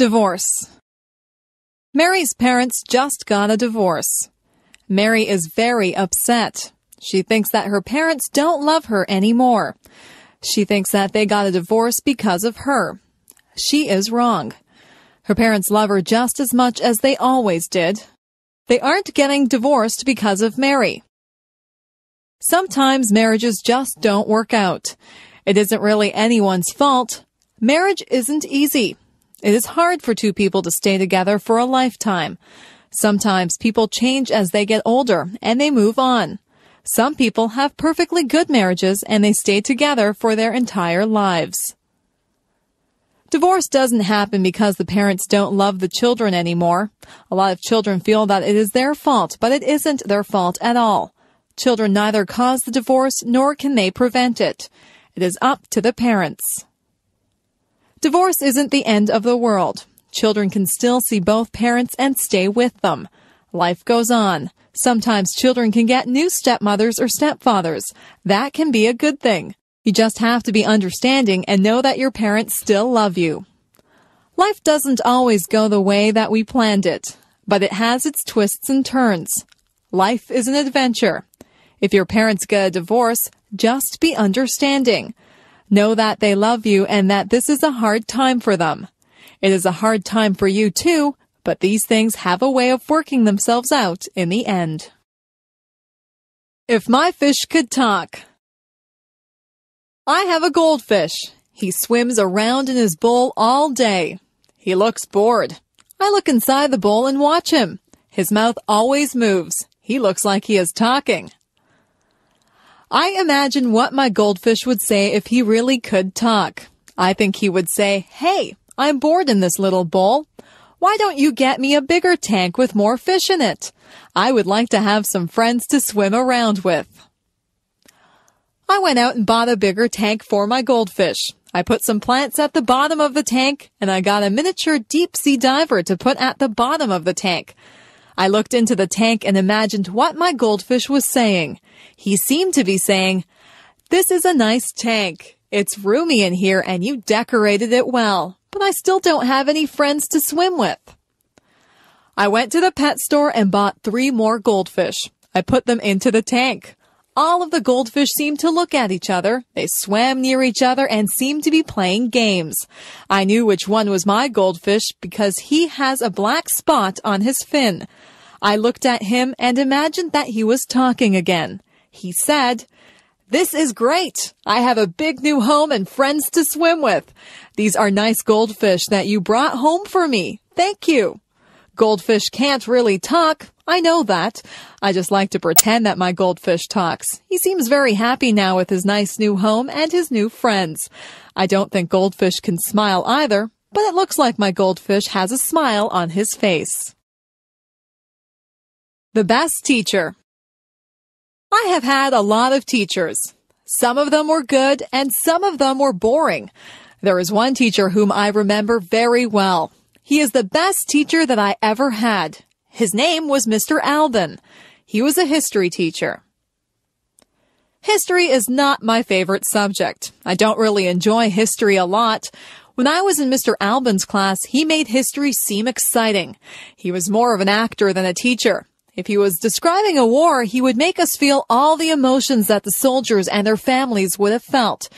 Divorce. Mary's parents just got a divorce. Mary is very upset. She thinks that her parents don't love her anymore. She thinks that they got a divorce because of her. She is wrong. Her parents love her just as much as they always did. They aren't getting divorced because of Mary. Sometimes marriages just don't work out. It isn't really anyone's fault. Marriage isn't easy. It is hard for two people to stay together for a lifetime. Sometimes people change as they get older and they move on. Some people have perfectly good marriages and they stay together for their entire lives. Divorce doesn't happen because the parents don't love the children anymore. A lot of children feel that it is their fault, but it isn't their fault at all. Children neither cause the divorce nor can they prevent it. It is up to the parents. Divorce isn't the end of the world. Children can still see both parents and stay with them. Life goes on. Sometimes children can get new stepmothers or stepfathers. That can be a good thing. You just have to be understanding and know that your parents still love you. Life doesn't always go the way that we planned it, but it has its twists and turns. Life is an adventure. If your parents get a divorce, just be understanding. Know that they love you and that this is a hard time for them. It is a hard time for you too, but these things have a way of working themselves out in the end. If my fish could talk. I have a goldfish. He swims around in his bowl all day. He looks bored. I look inside the bowl and watch him. His mouth always moves. He looks like he is talking. I imagine what my goldfish would say if he really could talk. I think he would say, Hey, I'm bored in this little bowl. Why don't you get me a bigger tank with more fish in it? I would like to have some friends to swim around with. I went out and bought a bigger tank for my goldfish. I put some plants at the bottom of the tank and I got a miniature deep sea diver to put at the bottom of the tank. I looked into the tank and imagined what my goldfish was saying. He seemed to be saying, This is a nice tank. It's roomy in here and you decorated it well, but I still don't have any friends to swim with. I went to the pet store and bought three more goldfish. I put them into the tank. All of the goldfish seemed to look at each other. They swam near each other and seemed to be playing games. I knew which one was my goldfish because he has a black spot on his fin. I looked at him and imagined that he was talking again. He said, This is great. I have a big new home and friends to swim with. These are nice goldfish that you brought home for me. Thank you. Goldfish can't really talk. I know that. I just like to pretend that my goldfish talks. He seems very happy now with his nice new home and his new friends. I don't think goldfish can smile either, but it looks like my goldfish has a smile on his face. The best teacher. I have had a lot of teachers. Some of them were good and some of them were boring. There is one teacher whom I remember very well. He is the best teacher that I ever had. His name was Mr. Alban. He was a history teacher. History is not my favorite subject. I don't really enjoy history a lot. When I was in Mr. Alban's class, he made history seem exciting. He was more of an actor than a teacher. If he was describing a war, he would make us feel all the emotions that the soldiers and their families would have felt.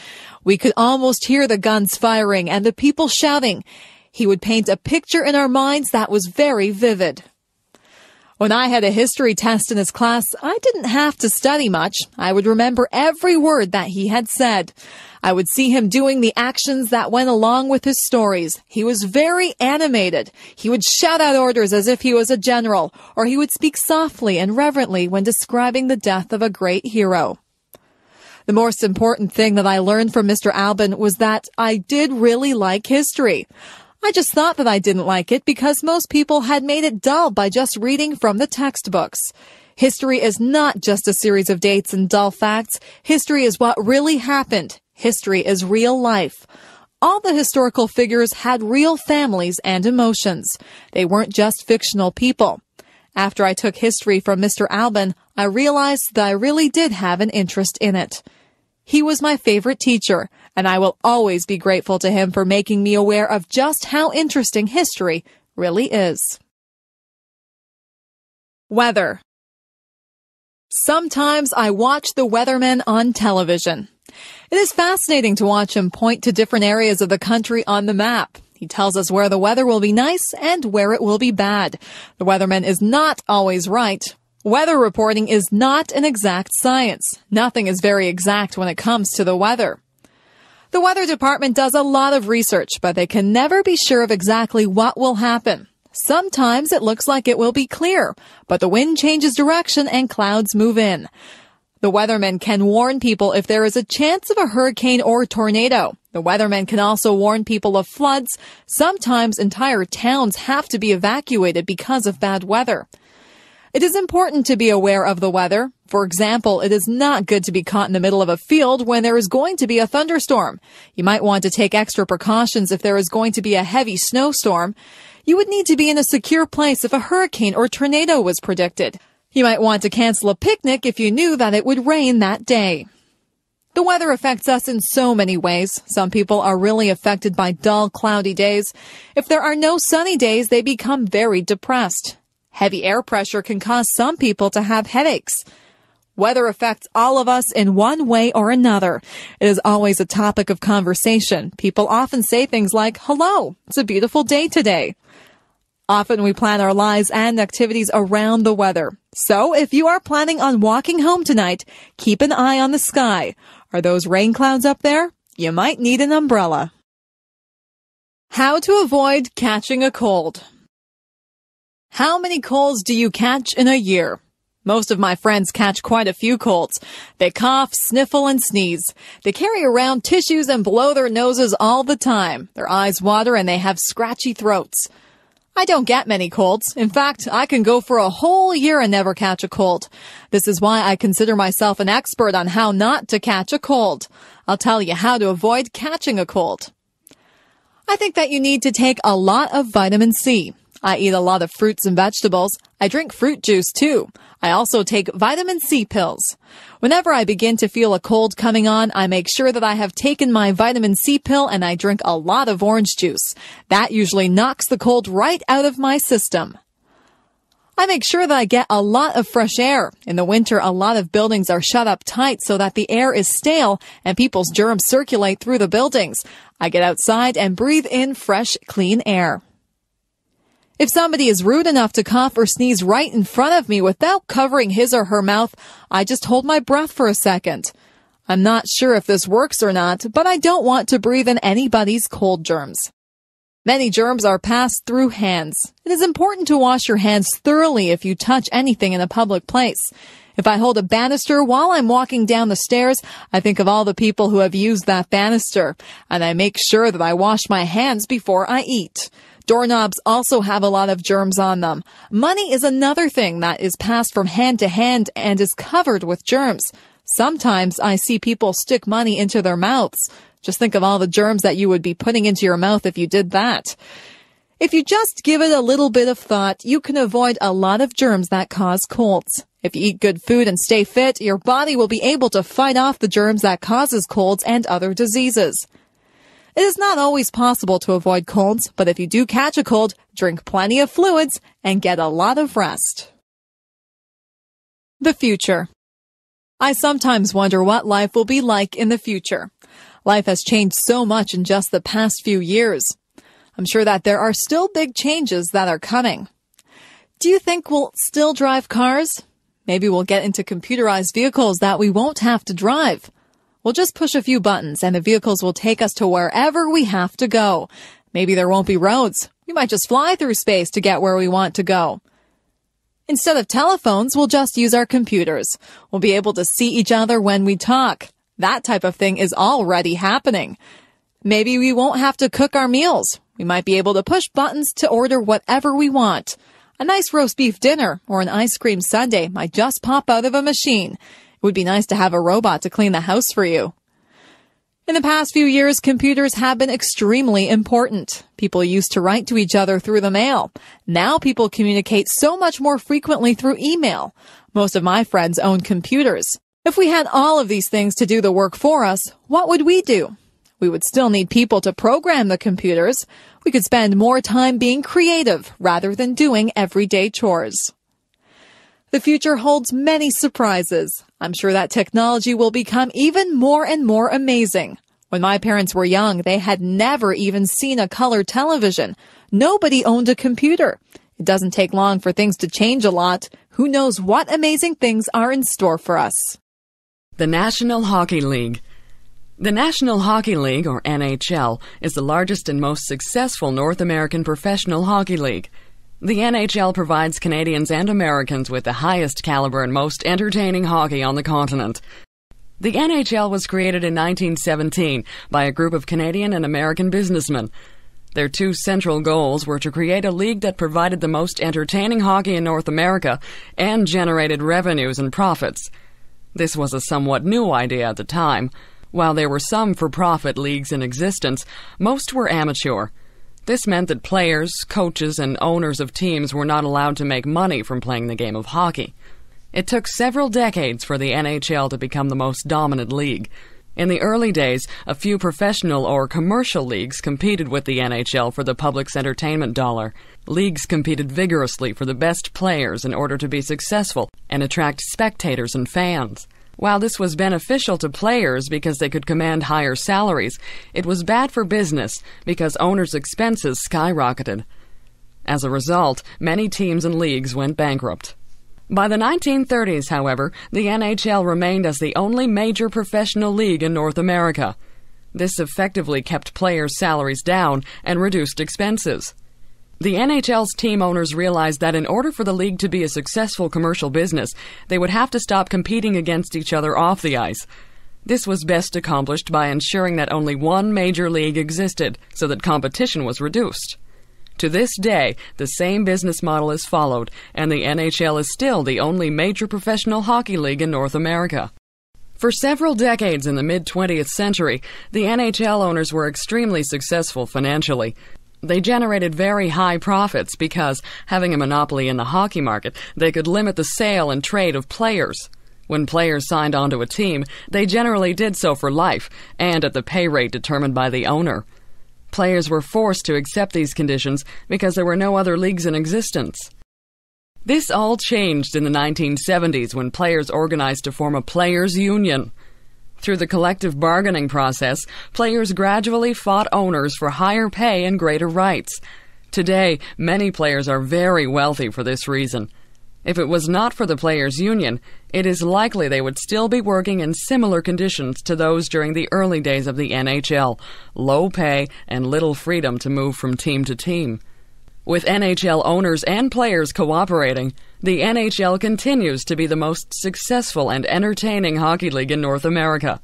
We could almost hear the guns firing and the people shouting. He would paint a picture in our minds that was very vivid. When I had a history test in his class, I didn't have to study much. I would remember every word that he had said. I would see him doing the actions that went along with his stories. He was very animated. He would shout out orders as if he was a general, or he would speak softly and reverently when describing the death of a great hero. The most important thing that I learned from Mr. Alban was that I did really like history. I just thought that I didn't like it because most people had made it dull by just reading from the textbooks. History is not just a series of dates and dull facts. History is what really happened. History is real life. All the historical figures had real families and emotions. They weren't just fictional people. After I took history from Mr. Alban, I realized that I really did have an interest in it. He was my favorite teacher, and I will always be grateful to him for making me aware of just how interesting history really is. Weather. Sometimes I watch the weatherman on television. It is fascinating to watch him point to different areas of the country on the map. He tells us where the weather will be nice and where it will be bad. The weatherman is not always right. Weather reporting is not an exact science. Nothing is very exact when it comes to the weather. The weather department does a lot of research, but they can never be sure of exactly what will happen. Sometimes it looks like it will be clear, but the wind changes direction and clouds move in. The weathermen can warn people if there is a chance of a hurricane or tornado. The weathermen can also warn people of floods. Sometimes entire towns have to be evacuated because of bad weather. It is important to be aware of the weather. For example, it is not good to be caught in the middle of a field when there is going to be a thunderstorm. You might want to take extra precautions if there is going to be a heavy snowstorm. You would need to be in a secure place if a hurricane or tornado was predicted. You might want to cancel a picnic if you knew that it would rain that day. The weather affects us in so many ways. Some people are really affected by dull, cloudy days. If there are no sunny days, they become very depressed. Heavy air pressure can cause some people to have headaches. Weather affects all of us in one way or another. It is always a topic of conversation. People often say things like, hello, it's a beautiful day today. Often we plan our lives and activities around the weather. So if you are planning on walking home tonight, keep an eye on the sky. Are those rain clouds up there? You might need an umbrella. How to avoid catching a cold. How many colds do you catch in a year? Most of my friends catch quite a few colds. They cough, sniffle, and sneeze. They carry around tissues and blow their noses all the time. Their eyes water and they have scratchy throats. I don't get many colds. In fact, I can go for a whole year and never catch a cold. This is why I consider myself an expert on how not to catch a cold. I'll tell you how to avoid catching a cold. I think that you need to take a lot of vitamin C. I eat a lot of fruits and vegetables. I drink fruit juice too. I also take vitamin C pills. Whenever I begin to feel a cold coming on, I make sure that I have taken my vitamin C pill and I drink a lot of orange juice. That usually knocks the cold right out of my system. I make sure that I get a lot of fresh air. In the winter, a lot of buildings are shut up tight so that the air is stale and people's germs circulate through the buildings. I get outside and breathe in fresh, clean air. If somebody is rude enough to cough or sneeze right in front of me without covering his or her mouth, I just hold my breath for a second. I'm not sure if this works or not, but I don't want to breathe in anybody's cold germs. Many germs are passed through hands. It is important to wash your hands thoroughly if you touch anything in a public place. If I hold a banister while I'm walking down the stairs, I think of all the people who have used that banister, and I make sure that I wash my hands before I eat. Doorknobs also have a lot of germs on them. Money is another thing that is passed from hand to hand and is covered with germs. Sometimes I see people stick money into their mouths. Just think of all the germs that you would be putting into your mouth if you did that. If you just give it a little bit of thought, you can avoid a lot of germs that cause colds. If you eat good food and stay fit, your body will be able to fight off the germs that causes colds and other diseases. It is not always possible to avoid colds, but if you do catch a cold, drink plenty of fluids and get a lot of rest. The future. I sometimes wonder what life will be like in the future. Life has changed so much in just the past few years. I'm sure that there are still big changes that are coming. Do you think we'll still drive cars? Maybe we'll get into computerized vehicles that we won't have to drive. We'll just push a few buttons and the vehicles will take us to wherever we have to go. Maybe there won't be roads. We might just fly through space to get where we want to go. Instead of telephones, we'll just use our computers. We'll be able to see each other when we talk. That type of thing is already happening. Maybe we won't have to cook our meals. We might be able to push buttons to order whatever we want. A nice roast beef dinner or an ice cream sundae might just pop out of a machine. Would be nice to have a robot to clean the house for you. In the past few years, computers have been extremely important. People used to write to each other through the mail. Now people communicate so much more frequently through email. Most of my friends own computers. If we had all of these things to do the work for us, what would we do? We would still need people to program the computers. We could spend more time being creative rather than doing everyday chores. The future holds many surprises. I'm sure that technology will become even more and more amazing. When my parents were young, they had never even seen a color television. Nobody owned a computer. It doesn't take long for things to change a lot. Who knows what amazing things are in store for us? The National Hockey League. The National Hockey League, or NHL, is the largest and most successful North American professional hockey league. The NHL provides Canadians and Americans with the highest caliber and most entertaining hockey on the continent. The NHL was created in 1917 by a group of Canadian and American businessmen. Their two central goals were to create a league that provided the most entertaining hockey in North America and generated revenues and profits. This was a somewhat new idea at the time. While there were some for profit leagues in existence, most were amateur. This meant that players, coaches, and owners of teams were not allowed to make money from playing the game of hockey. It took several decades for the NHL to become the most dominant league. In the early days, a few professional or commercial leagues competed with the NHL for the public's entertainment dollar. Leagues competed vigorously for the best players in order to be successful and attract spectators and fans. While this was beneficial to players because they could command higher salaries, it was bad for business because owners' expenses skyrocketed. As a result, many teams and leagues went bankrupt. By the 1930s, however, the NHL remained as the only major professional league in North America. This effectively kept players' salaries down and reduced expenses. The NHL's team owners realized that in order for the league to be a successful commercial business, they would have to stop competing against each other off the ice. This was best accomplished by ensuring that only one major league existed so that competition was reduced. To this day, the same business model is followed, and the NHL is still the only major professional hockey league in North America. For several decades in the mid 20th century, the NHL owners were extremely successful financially. They generated very high profits because, having a monopoly in the hockey market, they could limit the sale and trade of players. When players signed onto a team, they generally did so for life and at the pay rate determined by the owner. Players were forced to accept these conditions because there were no other leagues in existence. This all changed in the 1970s when players organized to form a players' union. Through the collective bargaining process, players gradually fought owners for higher pay and greater rights. Today, many players are very wealthy for this reason. If it was not for the players' union, it is likely they would still be working in similar conditions to those during the early days of the NHL low pay and little freedom to move from team to team. With NHL owners and players cooperating, the NHL continues to be the most successful and entertaining hockey league in North America.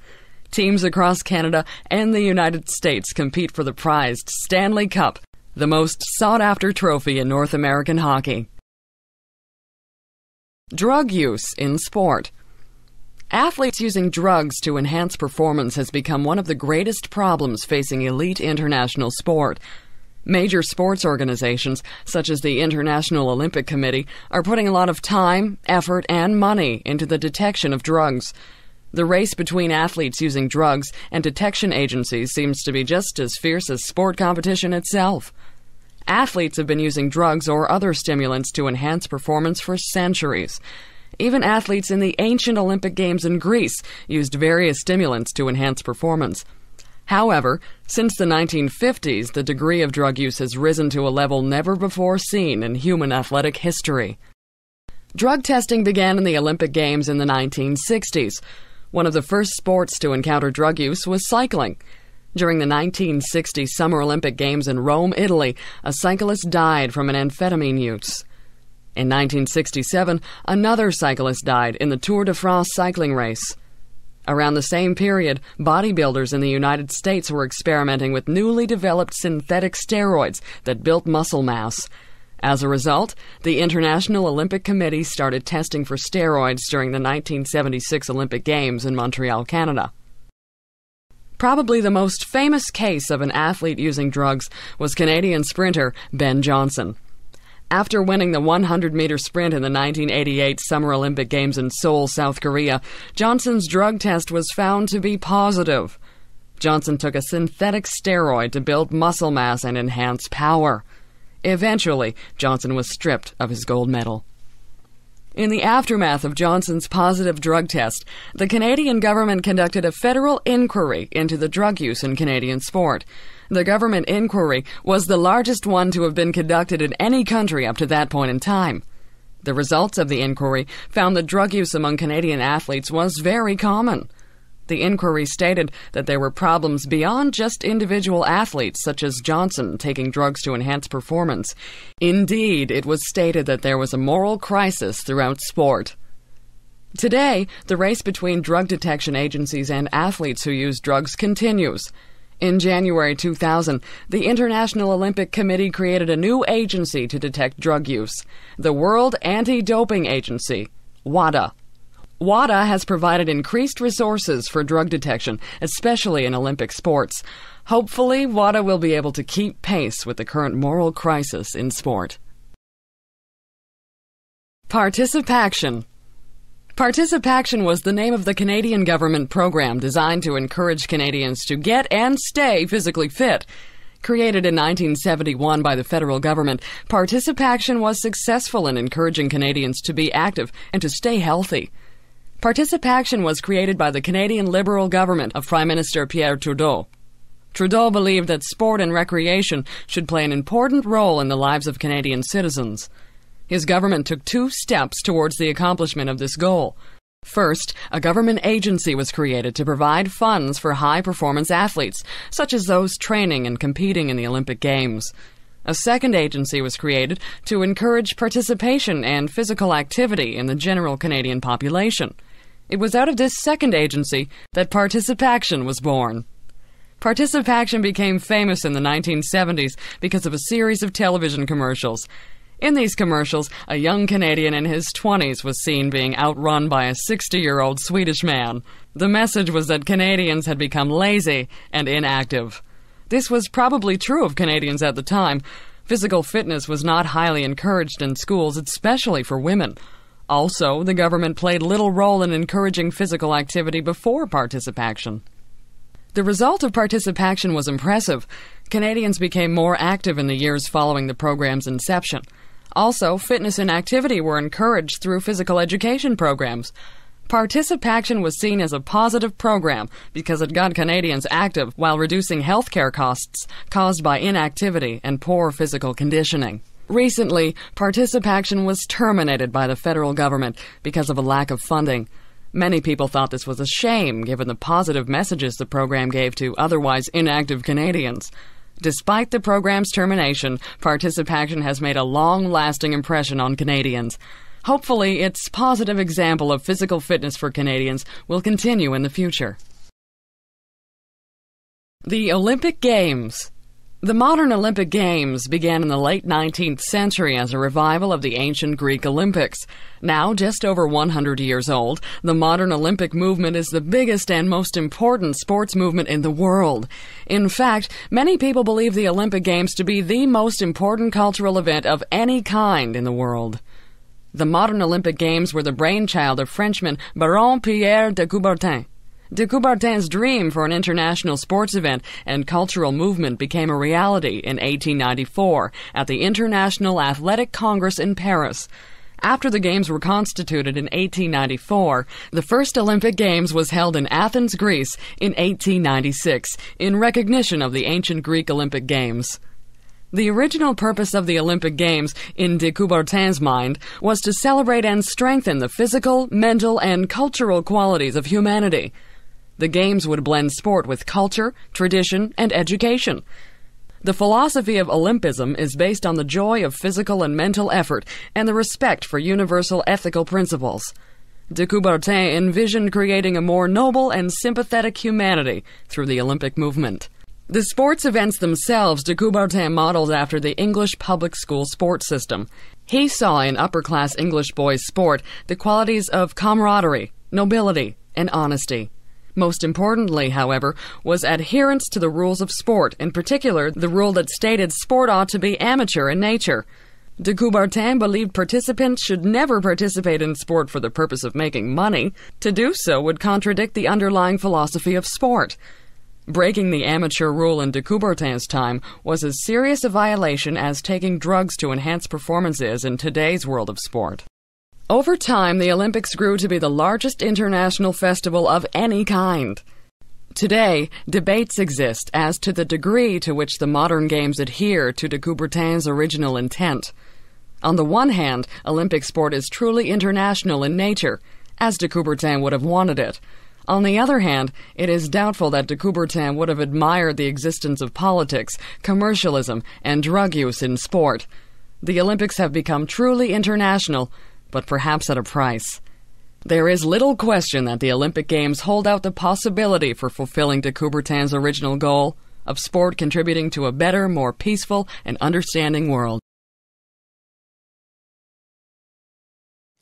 Teams across Canada and the United States compete for the prized Stanley Cup, the most sought after trophy in North American hockey. Drug use in sport. Athletes using drugs to enhance performance has become one of the greatest problems facing elite international sport. Major sports organizations, such as the International Olympic Committee, are putting a lot of time, effort, and money into the detection of drugs. The race between athletes using drugs and detection agencies seems to be just as fierce as sport competition itself. Athletes have been using drugs or other stimulants to enhance performance for centuries. Even athletes in the ancient Olympic Games in Greece used various stimulants to enhance performance. However, since the 1950s, the degree of drug use has risen to a level never before seen in human athletic history. Drug testing began in the Olympic Games in the 1960s. One of the first sports to encounter drug use was cycling. During the 1960 Summer Olympic Games in Rome, Italy, a cyclist died from an amphetamine use. In 1967, another cyclist died in the Tour de France cycling race. Around the same period, bodybuilders in the United States were experimenting with newly developed synthetic steroids that built muscle mass. As a result, the International Olympic Committee started testing for steroids during the 1976 Olympic Games in Montreal, Canada. Probably the most famous case of an athlete using drugs was Canadian sprinter Ben Johnson. After winning the 100 meter sprint in the 1988 Summer Olympic Games in Seoul, South Korea, Johnson's drug test was found to be positive. Johnson took a synthetic steroid to build muscle mass and enhance power. Eventually, Johnson was stripped of his gold medal. In the aftermath of Johnson's positive drug test, the Canadian government conducted a federal inquiry into the drug use in Canadian sport. The government inquiry was the largest one to have been conducted in any country up to that point in time. The results of the inquiry found that drug use among Canadian athletes was very common. The inquiry stated that there were problems beyond just individual athletes, such as Johnson, taking drugs to enhance performance. Indeed, it was stated that there was a moral crisis throughout sport. Today, the race between drug detection agencies and athletes who use drugs continues. In January 2000, the International Olympic Committee created a new agency to detect drug use the World Anti Doping Agency, WADA. WADA has provided increased resources for drug detection, especially in Olympic sports. Hopefully, WADA will be able to keep pace with the current moral crisis in sport. Participaction Participaction was the name of the Canadian government program designed to encourage Canadians to get and stay physically fit. Created in 1971 by the federal government, Participaction was successful in encouraging Canadians to be active and to stay healthy. Participaction was created by the Canadian Liberal government of Prime Minister Pierre Trudeau. Trudeau believed that sport and recreation should play an important role in the lives of Canadian citizens. His government took two steps towards the accomplishment of this goal. First, a government agency was created to provide funds for high performance athletes, such as those training and competing in the Olympic Games. A second agency was created to encourage participation and physical activity in the general Canadian population. It was out of this second agency that Participaction was born. Participaction became famous in the 1970s because of a series of television commercials. In these commercials, a young Canadian in his 20s was seen being outrun by a 60 year old Swedish man. The message was that Canadians had become lazy and inactive. This was probably true of Canadians at the time. Physical fitness was not highly encouraged in schools, especially for women. Also, the government played little role in encouraging physical activity before participaction. The result of participaction was impressive. Canadians became more active in the years following the program's inception. Also, fitness and activity were encouraged through physical education programs. Participaction was seen as a positive program because it got Canadians active while reducing healthcare costs caused by inactivity and poor physical conditioning. Recently, Participaction was terminated by the federal government because of a lack of funding. Many people thought this was a shame given the positive messages the program gave to otherwise inactive Canadians. Despite the program's termination, participaction has made a long lasting impression on Canadians. Hopefully, its positive example of physical fitness for Canadians will continue in the future. The Olympic Games the modern Olympic Games began in the late 19th century as a revival of the ancient Greek Olympics. Now, just over 100 years old, the modern Olympic movement is the biggest and most important sports movement in the world. In fact, many people believe the Olympic Games to be the most important cultural event of any kind in the world. The modern Olympic Games were the brainchild of Frenchman Baron Pierre de Coubertin. De Coubertin's dream for an international sports event and cultural movement became a reality in 1894 at the International Athletic Congress in Paris. After the Games were constituted in 1894, the first Olympic Games was held in Athens, Greece in 1896 in recognition of the ancient Greek Olympic Games. The original purpose of the Olympic Games, in de Coubertin's mind, was to celebrate and strengthen the physical, mental, and cultural qualities of humanity. The games would blend sport with culture, tradition, and education. The philosophy of Olympism is based on the joy of physical and mental effort and the respect for universal ethical principles. De Coubertin envisioned creating a more noble and sympathetic humanity through the Olympic movement. The sports events themselves de Coubertin modeled after the English public school sports system. He saw in upper class English boys' sport the qualities of camaraderie, nobility, and honesty. Most importantly, however, was adherence to the rules of sport, in particular, the rule that stated sport ought to be amateur in nature. De Coubertin believed participants should never participate in sport for the purpose of making money. To do so would contradict the underlying philosophy of sport. Breaking the amateur rule in de Coubertin's time was as serious a violation as taking drugs to enhance performances in today's world of sport. Over time, the Olympics grew to be the largest international festival of any kind. Today, debates exist as to the degree to which the modern games adhere to de Coubertin's original intent. On the one hand, Olympic sport is truly international in nature, as de Coubertin would have wanted it. On the other hand, it is doubtful that de Coubertin would have admired the existence of politics, commercialism, and drug use in sport. The Olympics have become truly international, but perhaps at a price. There is little question that the Olympic Games hold out the possibility for fulfilling de Coubertin's original goal of sport contributing to a better, more peaceful, and understanding world.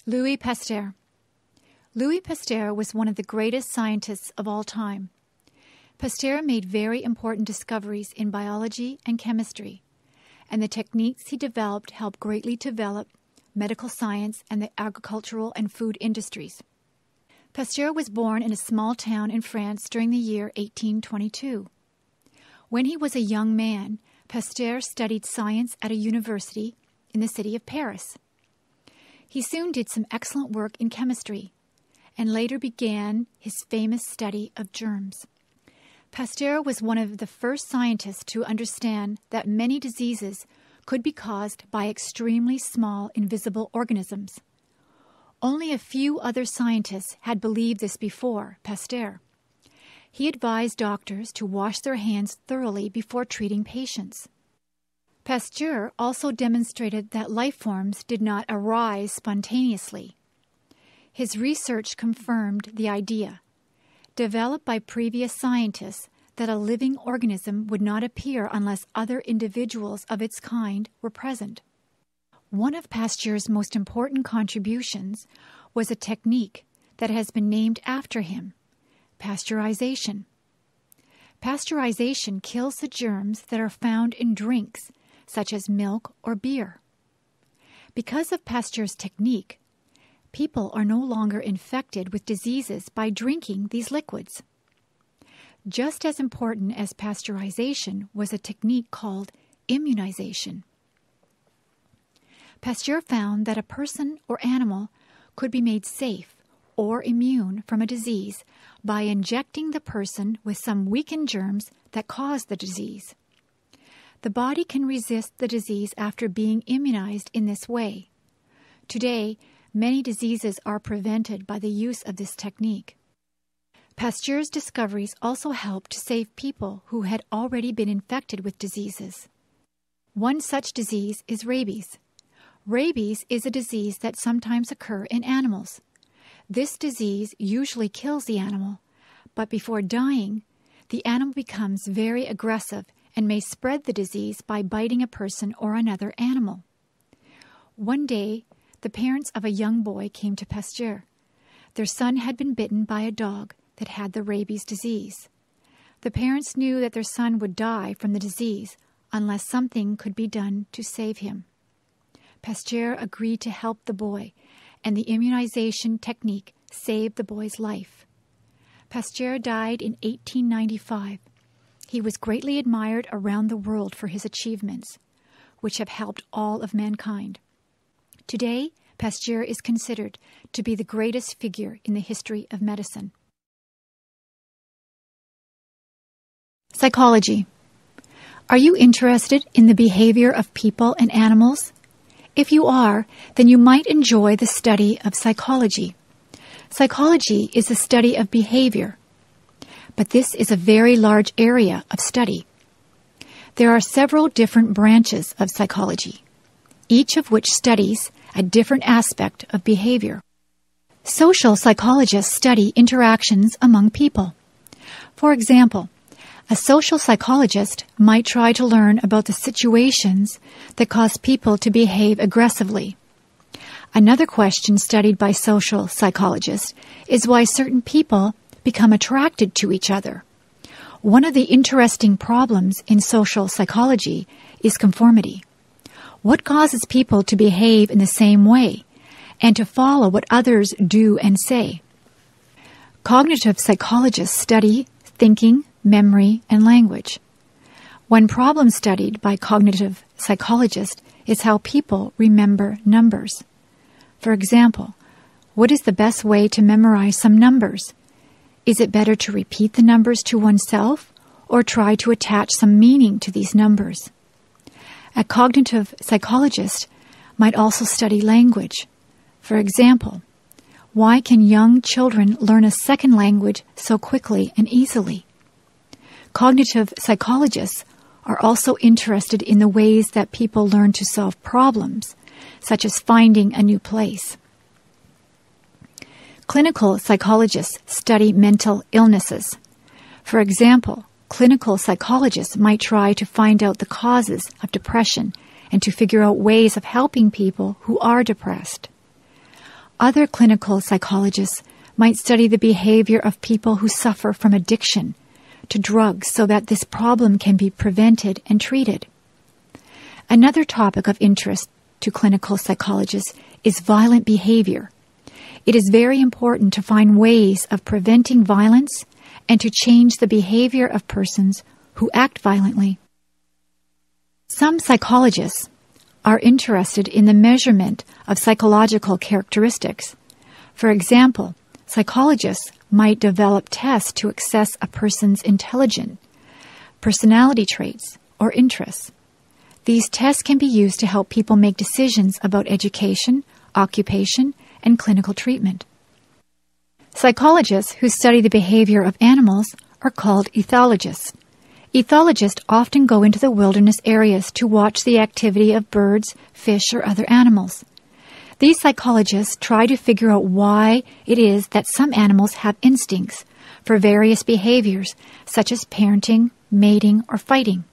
Louis Pasteur. Louis Pasteur was one of the greatest scientists of all time. Pasteur made very important discoveries in biology and chemistry, and the techniques he developed helped greatly develop medical science, and the agricultural and food industries. Pasteur was born in a small town in France during the year 1822. When he was a young man, Pasteur studied science at a university in the city of Paris. He soon did some excellent work in chemistry and later began his famous study of germs. Pasteur was one of the first scientists to understand that many diseases could be caused by extremely small invisible organisms. Only a few other scientists had believed this before Pasteur. He advised doctors to wash their hands thoroughly before treating patients. Pasteur also demonstrated that life forms did not arise spontaneously. His research confirmed the idea, developed by previous scientists, that a living organism would not appear unless other individuals of its kind were present. One of Pasteur's most important contributions was a technique that has been named after him pasteurization. Pasteurization kills the germs that are found in drinks, such as milk or beer. Because of Pasteur's technique, people are no longer infected with diseases by drinking these liquids. Just as important as pasteurization was a technique called immunization. Pasteur found that a person or animal could be made safe or immune from a disease by injecting the person with some weakened germs that cause the disease. The body can resist the disease after being immunized in this way. Today, many diseases are prevented by the use of this technique. Pasteur's discoveries also helped to save people who had already been infected with diseases. One such disease is rabies. Rabies is a disease that sometimes occur in animals. This disease usually kills the animal, but before dying, the animal becomes very aggressive and may spread the disease by biting a person or another animal. One day, the parents of a young boy came to Pasteur. Their son had been bitten by a dog that had the rabies disease. The parents knew that their son would die from the disease unless something could be done to save him. Pasteur agreed to help the boy, and the immunization technique saved the boy's life. Pasteur died in 1895. He was greatly admired around the world for his achievements, which have helped all of mankind. Today, Pasteur is considered to be the greatest figure in the history of medicine. Psychology. Are you interested in the behavior of people and animals? If you are, then you might enjoy the study of psychology. Psychology is the study of behavior, but this is a very large area of study. There are several different branches of psychology, each of which studies a different aspect of behavior. Social psychologists study interactions among people. For example, a social psychologist might try to learn about the situations that cause people to behave aggressively. Another question studied by social psychologists is why certain people become attracted to each other. One of the interesting problems in social psychology is conformity. What causes people to behave in the same way and to follow what others do and say? Cognitive psychologists study thinking, memory, and language. One problem studied by cognitive psychologists is how people remember numbers. For example, what is the best way to memorize some numbers? Is it better to repeat the numbers to oneself or try to attach some meaning to these numbers? A cognitive psychologist might also study language. For example, why can young children learn a second language so quickly and easily? Cognitive psychologists are also interested in the ways that people learn to solve problems, such as finding a new place. Clinical psychologists study mental illnesses. For example, clinical psychologists might try to find out the causes of depression and to figure out ways of helping people who are depressed. Other clinical psychologists might study the behavior of people who suffer from addiction to drugs so that this problem can be prevented and treated. Another topic of interest to clinical psychologists is violent behavior. It is very important to find ways of preventing violence and to change the behavior of persons who act violently. Some psychologists are interested in the measurement of psychological characteristics. For example, psychologists might develop tests to assess a person's intelligence, personality traits, or interests. These tests can be used to help people make decisions about education, occupation, and clinical treatment. Psychologists who study the behavior of animals are called ethologists. Ethologists often go into the wilderness areas to watch the activity of birds, fish, or other animals. These psychologists try to figure out why it is that some animals have instincts for various behaviors, such as parenting, mating, or fighting.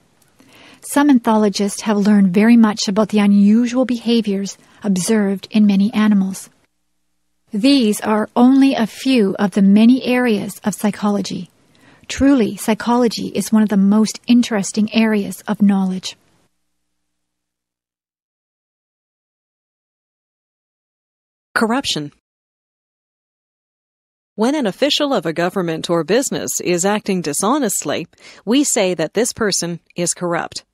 Some ethologists have learned very much about the unusual behaviors observed in many animals. These are only a few of the many areas of psychology. Truly, psychology is one of the most interesting areas of knowledge. Corruption. When an official of a government or business is acting dishonestly, we say that this person is corrupt.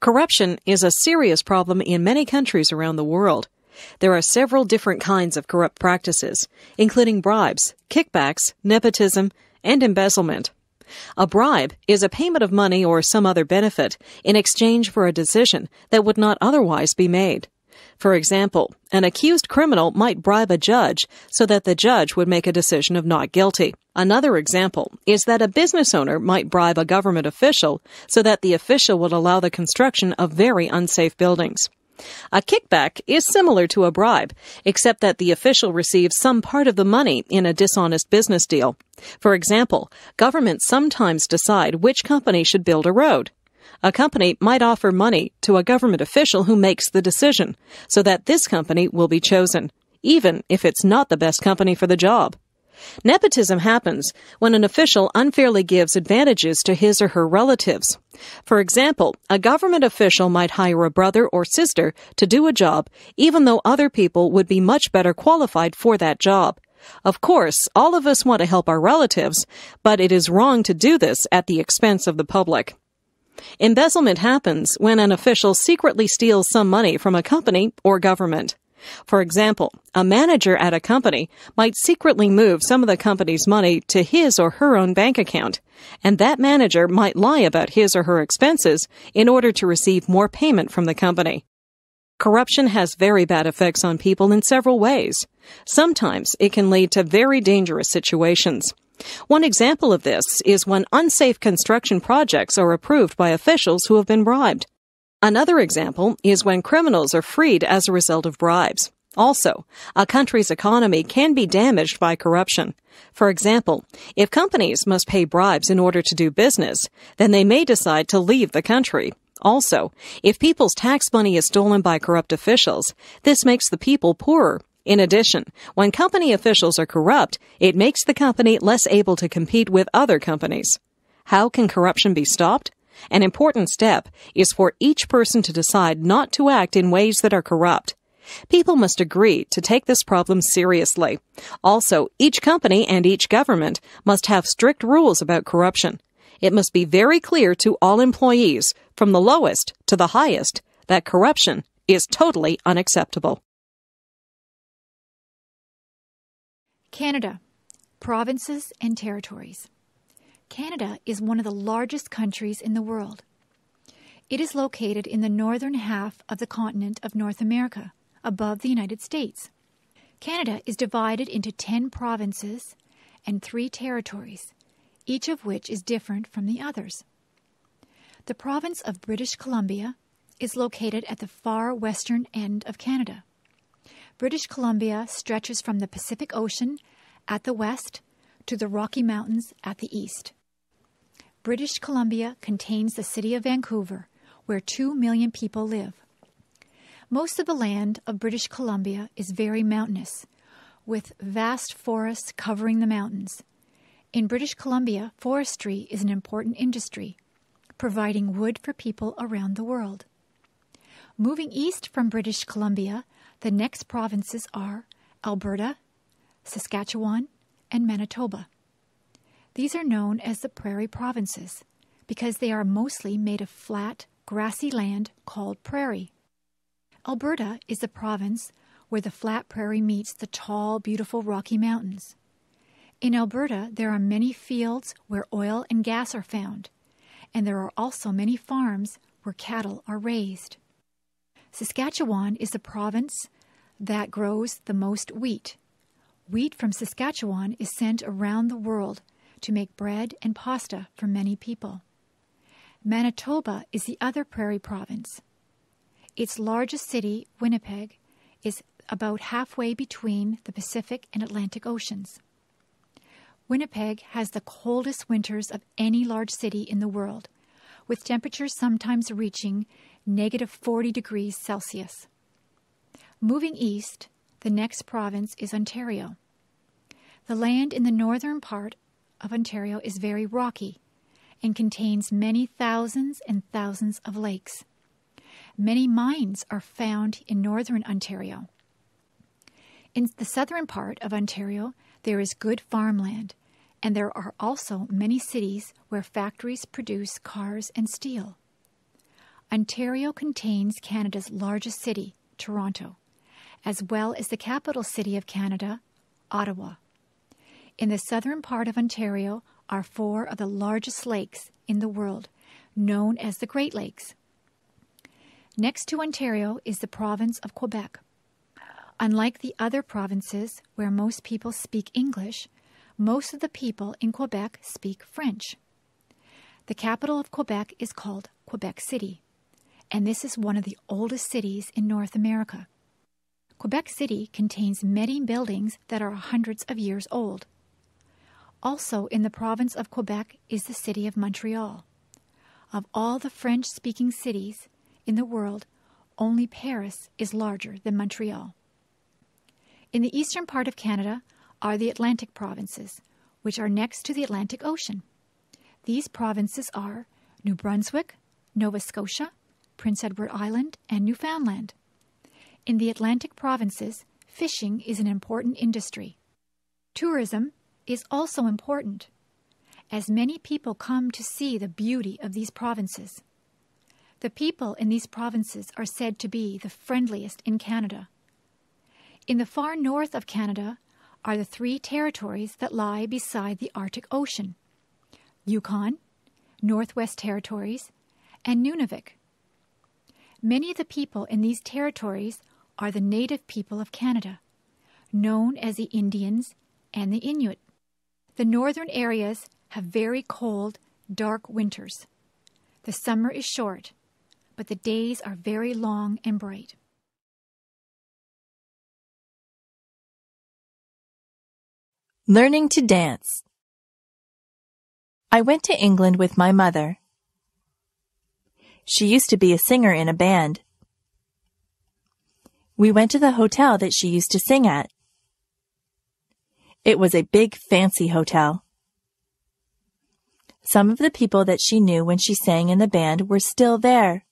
Corruption is a serious problem in many countries around the world. There are several different kinds of corrupt practices, including bribes, kickbacks, nepotism, and embezzlement. A bribe is a payment of money or some other benefit in exchange for a decision that would not otherwise be made. For example, an accused criminal might bribe a judge so that the judge would make a decision of not guilty. Another example is that a business owner might bribe a government official so that the official would allow the construction of very unsafe buildings. A kickback is similar to a bribe, except that the official receives some part of the money in a dishonest business deal. For example, governments sometimes decide which company should build a road. A company might offer money to a government official who makes the decision, so that this company will be chosen, even if it's not the best company for the job. Nepotism happens when an official unfairly gives advantages to his or her relatives. For example, a government official might hire a brother or sister to do a job, even though other people would be much better qualified for that job. Of course, all of us want to help our relatives, but it is wrong to do this at the expense of the public. Embezzlement happens when an official secretly steals some money from a company or government. For example, a manager at a company might secretly move some of the company's money to his or her own bank account, and that manager might lie about his or her expenses in order to receive more payment from the company. Corruption has very bad effects on people in several ways. Sometimes it can lead to very dangerous situations. One example of this is when unsafe construction projects are approved by officials who have been bribed. Another example is when criminals are freed as a result of bribes. Also, a country's economy can be damaged by corruption. For example, if companies must pay bribes in order to do business, then they may decide to leave the country. Also, if people's tax money is stolen by corrupt officials, this makes the people poorer. In addition, when company officials are corrupt, it makes the company less able to compete with other companies. How can corruption be stopped? An important step is for each person to decide not to act in ways that are corrupt. People must agree to take this problem seriously. Also, each company and each government must have strict rules about corruption. It must be very clear to all employees, from the lowest to the highest, that corruption is totally unacceptable. Canada, provinces and territories. Canada is one of the largest countries in the world. It is located in the northern half of the continent of North America, above the United States. Canada is divided into 10 provinces and three territories, each of which is different from the others. The province of British Columbia is located at the far western end of Canada. British Columbia stretches from the Pacific Ocean at the west to the Rocky Mountains at the east. British Columbia contains the city of Vancouver, where 2 million people live. Most of the land of British Columbia is very mountainous, with vast forests covering the mountains. In British Columbia, forestry is an important industry, providing wood for people around the world. Moving east from British Columbia, the next provinces are Alberta, Saskatchewan, and Manitoba. These are known as the prairie provinces because they are mostly made of flat, grassy land called prairie. Alberta is the province where the flat prairie meets the tall, beautiful Rocky Mountains. In Alberta, there are many fields where oil and gas are found, and there are also many farms where cattle are raised. Saskatchewan is the province that grows the most wheat. Wheat from Saskatchewan is sent around the world to make bread and pasta for many people. Manitoba is the other prairie province. Its largest city, Winnipeg, is about halfway between the Pacific and Atlantic Oceans. Winnipeg has the coldest winters of any large city in the world, with temperatures sometimes reaching negative 40 degrees Celsius. Moving east, the next province is Ontario. The land in the northern part of Ontario is very rocky and contains many thousands and thousands of lakes. Many mines are found in northern Ontario. In the southern part of Ontario, there is good farmland, and there are also many cities where factories produce cars and steel. Ontario contains Canada's largest city, Toronto, as well as the capital city of Canada, Ottawa. In the southern part of Ontario are four of the largest lakes in the world, known as the Great Lakes. Next to Ontario is the province of Quebec. Unlike the other provinces where most people speak English, most of the people in Quebec speak French. The capital of Quebec is called Quebec City, and this is one of the oldest cities in North America. Quebec City contains many buildings that are hundreds of years old. Also in the province of Quebec is the city of Montreal. Of all the French speaking cities, in the world, only Paris is larger than Montreal. In the eastern part of Canada are the Atlantic provinces, which are next to the Atlantic Ocean. These provinces are New Brunswick, Nova Scotia, Prince Edward Island, and Newfoundland. In the Atlantic provinces, fishing is an important industry. Tourism is also important, as many people come to see the beauty of these provinces. The people in these provinces are said to be the friendliest in Canada. In the far north of Canada are the three territories that lie beside the Arctic Ocean Yukon, Northwest Territories, and Nunavut. Many of the people in these territories are the native people of Canada, known as the Indians and the Inuit. The northern areas have very cold, dark winters. The summer is short but the days are very long and bright. Learning to dance. I went to England with my mother. She used to be a singer in a band. We went to the hotel that she used to sing at. It was a big fancy hotel. Some of the people that she knew when she sang in the band were still there.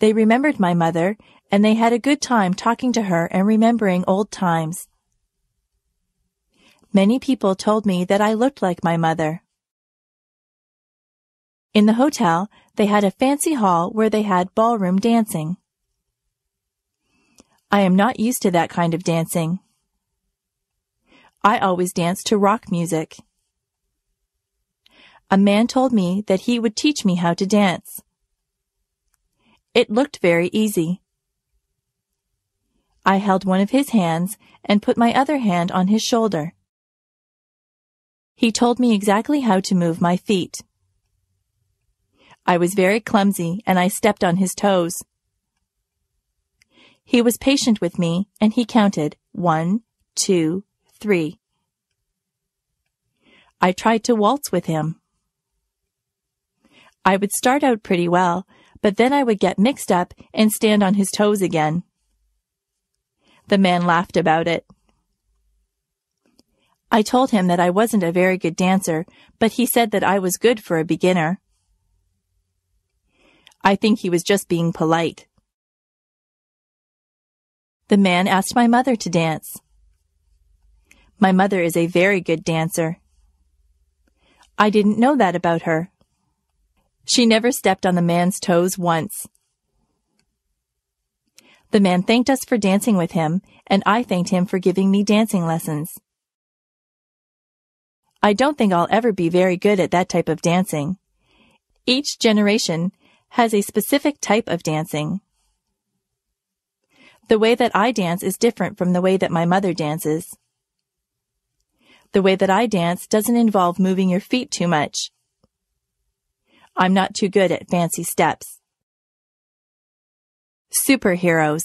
They remembered my mother, and they had a good time talking to her and remembering old times. Many people told me that I looked like my mother. In the hotel, they had a fancy hall where they had ballroom dancing. I am not used to that kind of dancing. I always dance to rock music. A man told me that he would teach me how to dance. It looked very easy. I held one of his hands and put my other hand on his shoulder. He told me exactly how to move my feet. I was very clumsy and I stepped on his toes. He was patient with me and he counted one, two, three. I tried to waltz with him. I would start out pretty well, but then I would get mixed up and stand on his toes again. The man laughed about it. I told him that I wasn't a very good dancer, but he said that I was good for a beginner. I think he was just being polite. The man asked my mother to dance. My mother is a very good dancer. I didn't know that about her. She never stepped on the man's toes once. The man thanked us for dancing with him, and I thanked him for giving me dancing lessons. I don't think I'll ever be very good at that type of dancing. Each generation has a specific type of dancing. The way that I dance is different from the way that my mother dances. The way that I dance doesn't involve moving your feet too much. I'm not too good at fancy steps. Superheroes.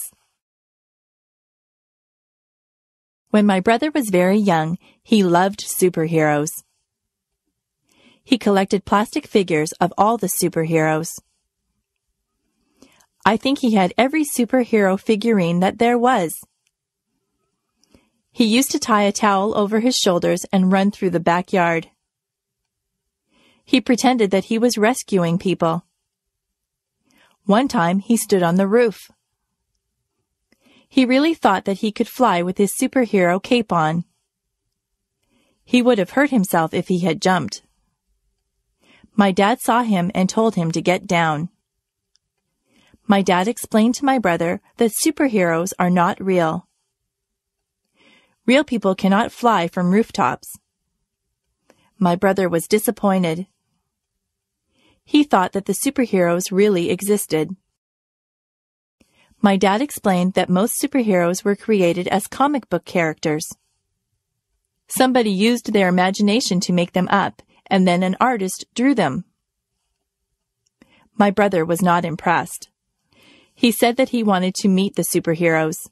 When my brother was very young, he loved superheroes. He collected plastic figures of all the superheroes. I think he had every superhero figurine that there was. He used to tie a towel over his shoulders and run through the backyard. He pretended that he was rescuing people. One time he stood on the roof. He really thought that he could fly with his superhero cape on. He would have hurt himself if he had jumped. My dad saw him and told him to get down. My dad explained to my brother that superheroes are not real. Real people cannot fly from rooftops. My brother was disappointed. He thought that the superheroes really existed. My dad explained that most superheroes were created as comic book characters. Somebody used their imagination to make them up, and then an artist drew them. My brother was not impressed. He said that he wanted to meet the superheroes.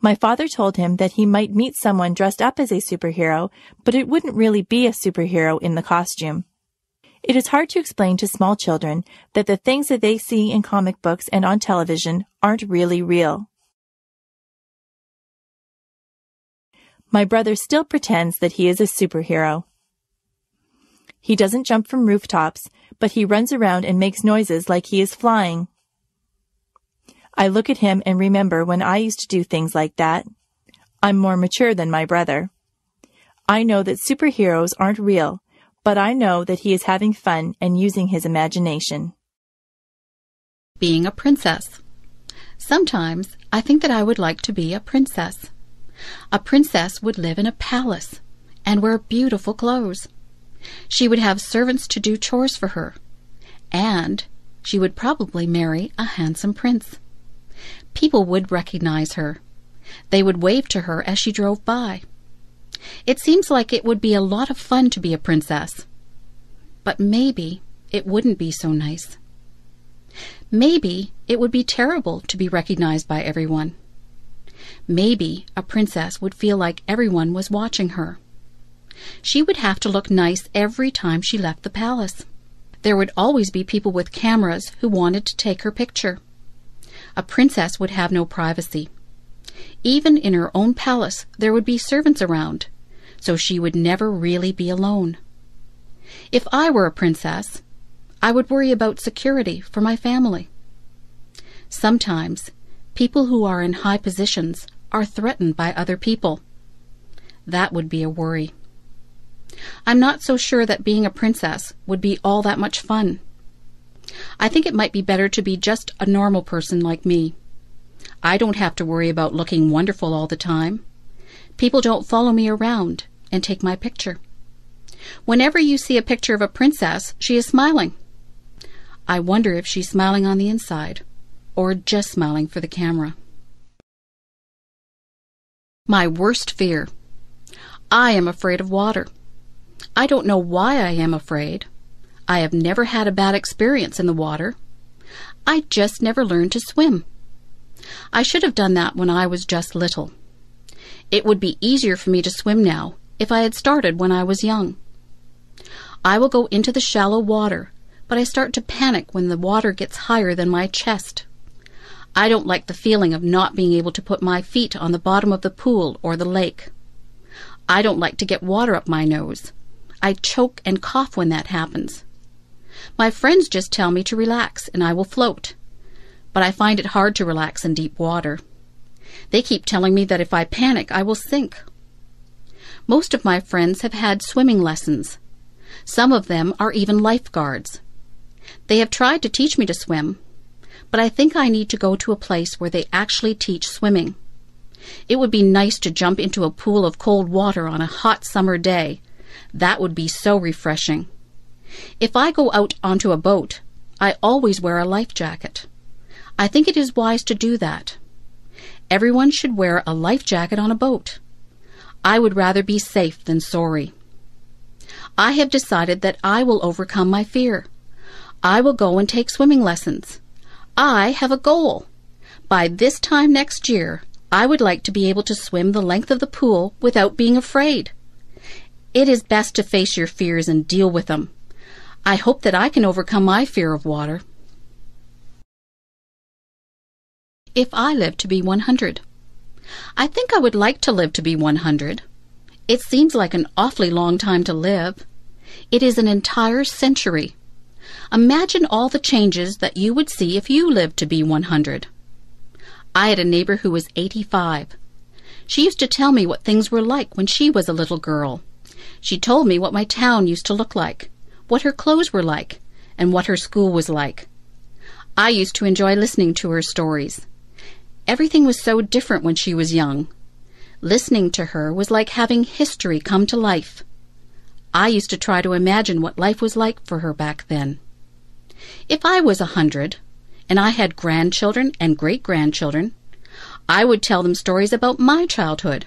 My father told him that he might meet someone dressed up as a superhero, but it wouldn't really be a superhero in the costume. It is hard to explain to small children that the things that they see in comic books and on television aren't really real. My brother still pretends that he is a superhero. He doesn't jump from rooftops, but he runs around and makes noises like he is flying. I look at him and remember when I used to do things like that. I'm more mature than my brother. I know that superheroes aren't real, but I know that he is having fun and using his imagination. Being a princess. Sometimes I think that I would like to be a princess. A princess would live in a palace and wear beautiful clothes. She would have servants to do chores for her, and she would probably marry a handsome prince. People would recognize her. They would wave to her as she drove by. It seems like it would be a lot of fun to be a princess. But maybe it wouldn't be so nice. Maybe it would be terrible to be recognized by everyone. Maybe a princess would feel like everyone was watching her. She would have to look nice every time she left the palace. There would always be people with cameras who wanted to take her picture. A princess would have no privacy. Even in her own palace, there would be servants around, so she would never really be alone. If I were a princess, I would worry about security for my family. Sometimes, people who are in high positions are threatened by other people. That would be a worry. I'm not so sure that being a princess would be all that much fun. I think it might be better to be just a normal person like me. I don't have to worry about looking wonderful all the time. People don't follow me around and take my picture. Whenever you see a picture of a princess, she is smiling. I wonder if she's smiling on the inside or just smiling for the camera. My worst fear. I am afraid of water. I don't know why I am afraid. I have never had a bad experience in the water. I just never learned to swim. I should have done that when I was just little. It would be easier for me to swim now if I had started when I was young. I will go into the shallow water, but I start to panic when the water gets higher than my chest. I don't like the feeling of not being able to put my feet on the bottom of the pool or the lake. I don't like to get water up my nose. I choke and cough when that happens. My friends just tell me to relax and I will float. But I find it hard to relax in deep water. They keep telling me that if I panic, I will sink. Most of my friends have had swimming lessons. Some of them are even lifeguards. They have tried to teach me to swim, but I think I need to go to a place where they actually teach swimming. It would be nice to jump into a pool of cold water on a hot summer day. That would be so refreshing. If I go out onto a boat, I always wear a life jacket. I think it is wise to do that. Everyone should wear a life jacket on a boat. I would rather be safe than sorry. I have decided that I will overcome my fear. I will go and take swimming lessons. I have a goal. By this time next year, I would like to be able to swim the length of the pool without being afraid. It is best to face your fears and deal with them. I hope that I can overcome my fear of water. If I live to be 100. I think I would like to live to be 100. It seems like an awfully long time to live. It is an entire century. Imagine all the changes that you would see if you lived to be 100. I had a neighbor who was 85. She used to tell me what things were like when she was a little girl. She told me what my town used to look like, what her clothes were like, and what her school was like. I used to enjoy listening to her stories. Everything was so different when she was young. Listening to her was like having history come to life. I used to try to imagine what life was like for her back then. If I was a hundred, and I had grandchildren and great grandchildren, I would tell them stories about my childhood.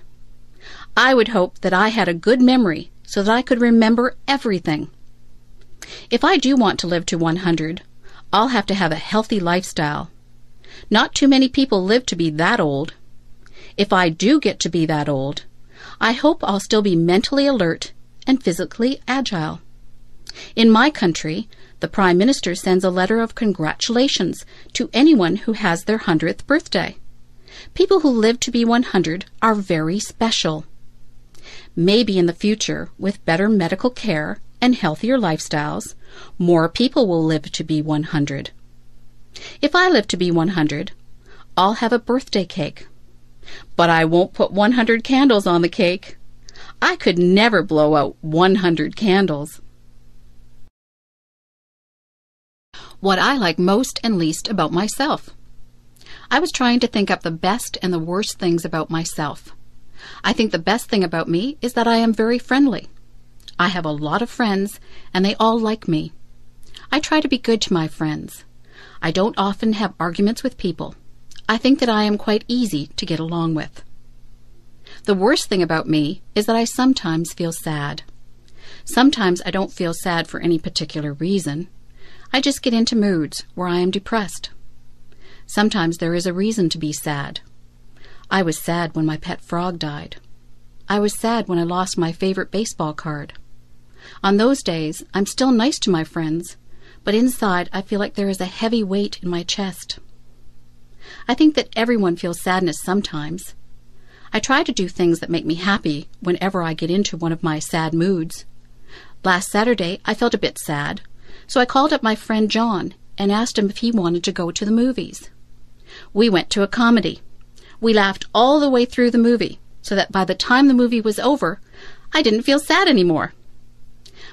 I would hope that I had a good memory so that I could remember everything. If I do want to live to 100, I'll have to have a healthy lifestyle. Not too many people live to be that old. If I do get to be that old, I hope I'll still be mentally alert and physically agile. In my country, the Prime Minister sends a letter of congratulations to anyone who has their 100th birthday. People who live to be 100 are very special. Maybe in the future, with better medical care and healthier lifestyles, more people will live to be 100. If I live to be 100, I'll have a birthday cake. But I won't put 100 candles on the cake. I could never blow out 100 candles. what I like most and least about myself. I was trying to think up the best and the worst things about myself. I think the best thing about me is that I am very friendly. I have a lot of friends, and they all like me. I try to be good to my friends. I don't often have arguments with people. I think that I am quite easy to get along with. The worst thing about me is that I sometimes feel sad. Sometimes I don't feel sad for any particular reason. I just get into moods where I am depressed. Sometimes there is a reason to be sad. I was sad when my pet frog died. I was sad when I lost my favorite baseball card. On those days, I'm still nice to my friends, but inside I feel like there is a heavy weight in my chest. I think that everyone feels sadness sometimes. I try to do things that make me happy whenever I get into one of my sad moods. Last Saturday, I felt a bit sad, so I called up my friend John and asked him if he wanted to go to the movies. We went to a comedy. We laughed all the way through the movie, so that by the time the movie was over, I didn't feel sad anymore.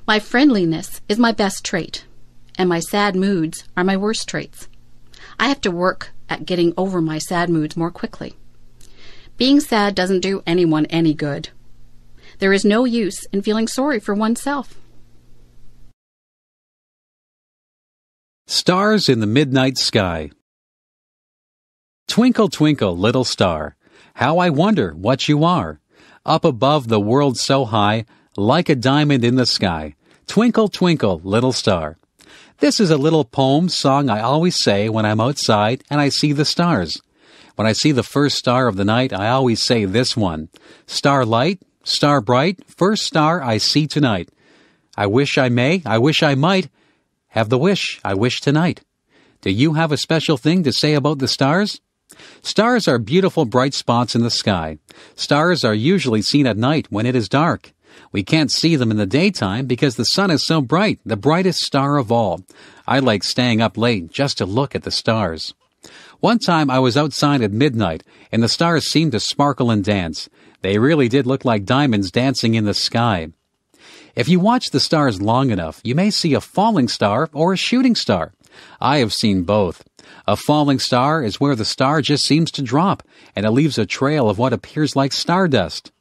My friendliness is my best trait, and my sad moods are my worst traits. I have to work at getting over my sad moods more quickly. Being sad doesn't do anyone any good. There is no use in feeling sorry for oneself. Stars in the Midnight Sky. Twinkle, twinkle, little star, how I wonder what you are. Up above the world so high, like a diamond in the sky. Twinkle, twinkle, little star. This is a little poem song I always say when I'm outside and I see the stars. When I see the first star of the night, I always say this one. Starlight, star bright, first star I see tonight. I wish I may, I wish I might, have the wish I wish tonight. Do you have a special thing to say about the stars? Stars are beautiful bright spots in the sky. Stars are usually seen at night when it is dark. We can't see them in the daytime because the sun is so bright, the brightest star of all. I like staying up late just to look at the stars. One time I was outside at midnight and the stars seemed to sparkle and dance. They really did look like diamonds dancing in the sky. If you watch the stars long enough, you may see a falling star or a shooting star. I have seen both. A falling star is where the star just seems to drop, and it leaves a trail of what appears like stardust.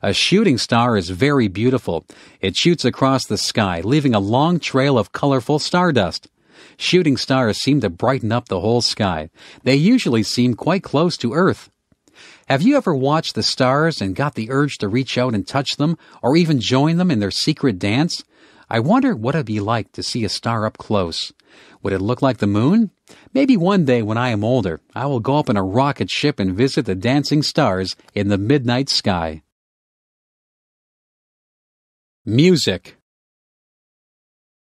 A shooting star is very beautiful. It shoots across the sky, leaving a long trail of colorful stardust. Shooting stars seem to brighten up the whole sky. They usually seem quite close to Earth. Have you ever watched the stars and got the urge to reach out and touch them, or even join them in their secret dance? I wonder what it'd be like to see a star up close. Would it look like the moon? Maybe one day when I am older, I will go up in a rocket ship and visit the dancing stars in the midnight sky. Music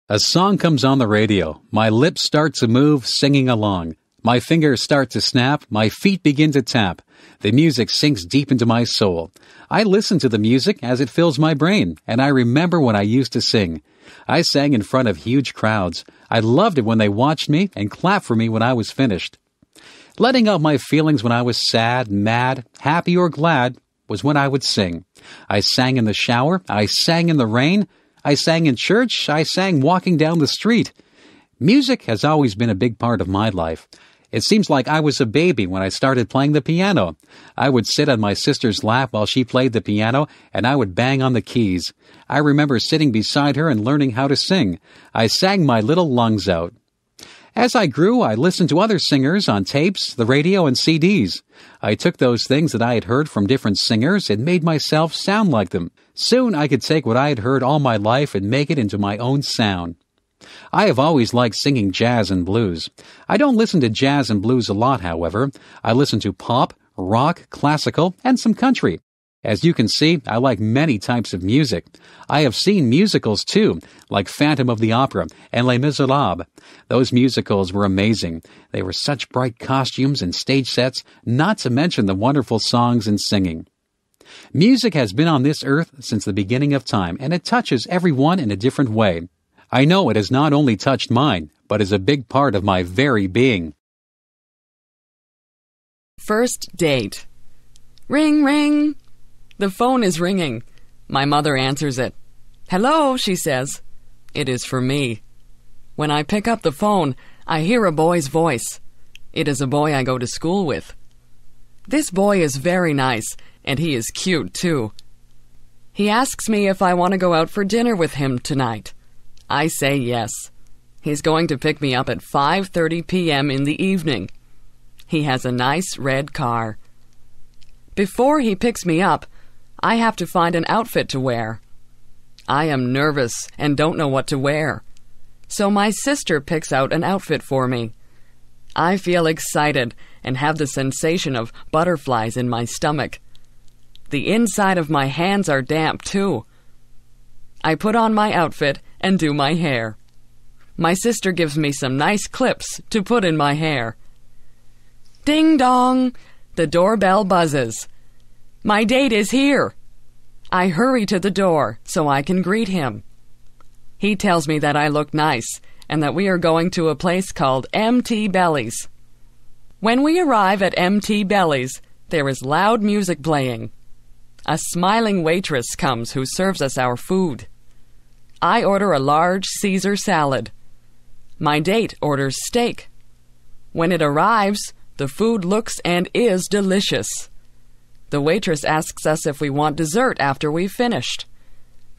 A song comes on the radio. My lips start to move, singing along. My fingers start to snap, my feet begin to tap. The music sinks deep into my soul. I listen to the music as it fills my brain, and I remember when I used to sing. I sang in front of huge crowds. I loved it when they watched me and clapped for me when I was finished. Letting out my feelings when I was sad, mad, happy, or glad was when I would sing. I sang in the shower, I sang in the rain, I sang in church, I sang walking down the street. Music has always been a big part of my life. It seems like I was a baby when I started playing the piano. I would sit on my sister's lap while she played the piano, and I would bang on the keys. I remember sitting beside her and learning how to sing. I sang my little lungs out. As I grew, I listened to other singers on tapes, the radio, and CDs. I took those things that I had heard from different singers and made myself sound like them. Soon I could take what I had heard all my life and make it into my own sound. I have always liked singing jazz and blues. I don't listen to jazz and blues a lot, however. I listen to pop, rock, classical, and some country. As you can see, I like many types of music. I have seen musicals too, like Phantom of the Opera and Les Miserables. Those musicals were amazing. They were such bright costumes and stage sets, not to mention the wonderful songs and singing. Music has been on this earth since the beginning of time, and it touches everyone in a different way. I know it has not only touched mine, but is a big part of my very being. First date. Ring, ring. The phone is ringing. My mother answers it. Hello, she says. It is for me. When I pick up the phone, I hear a boy's voice. It is a boy I go to school with. This boy is very nice, and he is cute, too. He asks me if I want to go out for dinner with him tonight. I say yes. He's going to pick me up at 5:30 p.m. in the evening. He has a nice red car. Before he picks me up, I have to find an outfit to wear. I am nervous and don't know what to wear. So my sister picks out an outfit for me. I feel excited and have the sensation of butterflies in my stomach. The inside of my hands are damp, too. I put on my outfit and do my hair. My sister gives me some nice clips to put in my hair. Ding dong! The doorbell buzzes. My date is here. I hurry to the door so I can greet him. He tells me that I look nice and that we are going to a place called MT Bellies. When we arrive at MT Bellies, there is loud music playing. A smiling waitress comes who serves us our food. I order a large Caesar salad. My date orders steak. When it arrives, the food looks and is delicious. The waitress asks us if we want dessert after we've finished.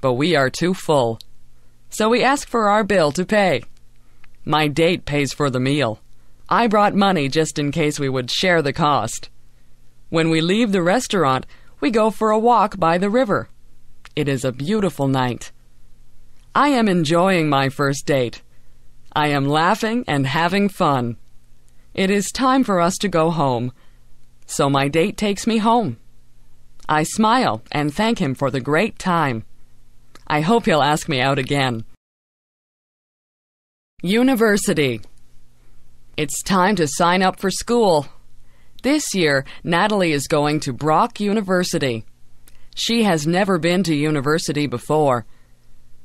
But we are too full. So we ask for our bill to pay. My date pays for the meal. I brought money just in case we would share the cost. When we leave the restaurant, we go for a walk by the river. It is a beautiful night. I am enjoying my first date. I am laughing and having fun. It is time for us to go home. So my date takes me home. I smile and thank him for the great time. I hope he'll ask me out again. University. It's time to sign up for school. This year, Natalie is going to Brock University. She has never been to university before.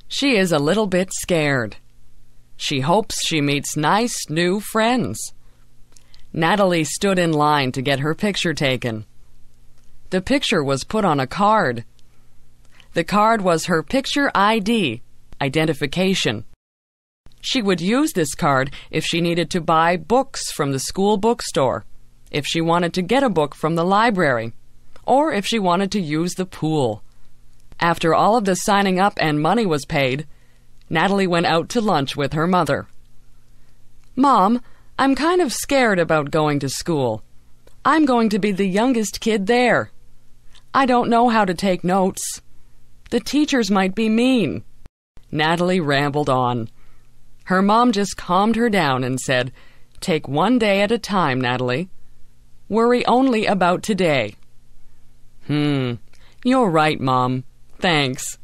She is a little bit scared. She hopes she meets nice new friends. Natalie stood in line to get her picture taken. The picture was put on a card. The card was her picture ID, identification. She would use this card if she needed to buy books from the school bookstore, if she wanted to get a book from the library, or if she wanted to use the pool. After all of the signing up and money was paid, Natalie went out to lunch with her mother. Mom, I'm kind of scared about going to school. I'm going to be the youngest kid there. I don't know how to take notes. The teachers might be mean. Natalie rambled on. Her mom just calmed her down and said, Take one day at a time, Natalie. Worry only about today. Hmm, you're right, Mom. Thanks.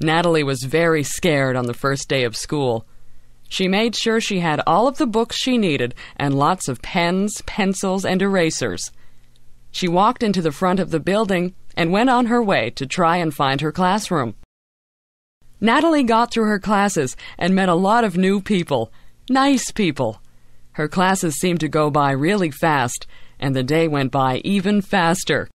Natalie was very scared on the first day of school. She made sure she had all of the books she needed and lots of pens, pencils, and erasers. She walked into the front of the building and went on her way to try and find her classroom. Natalie got through her classes and met a lot of new people. Nice people. Her classes seemed to go by really fast, and the day went by even faster.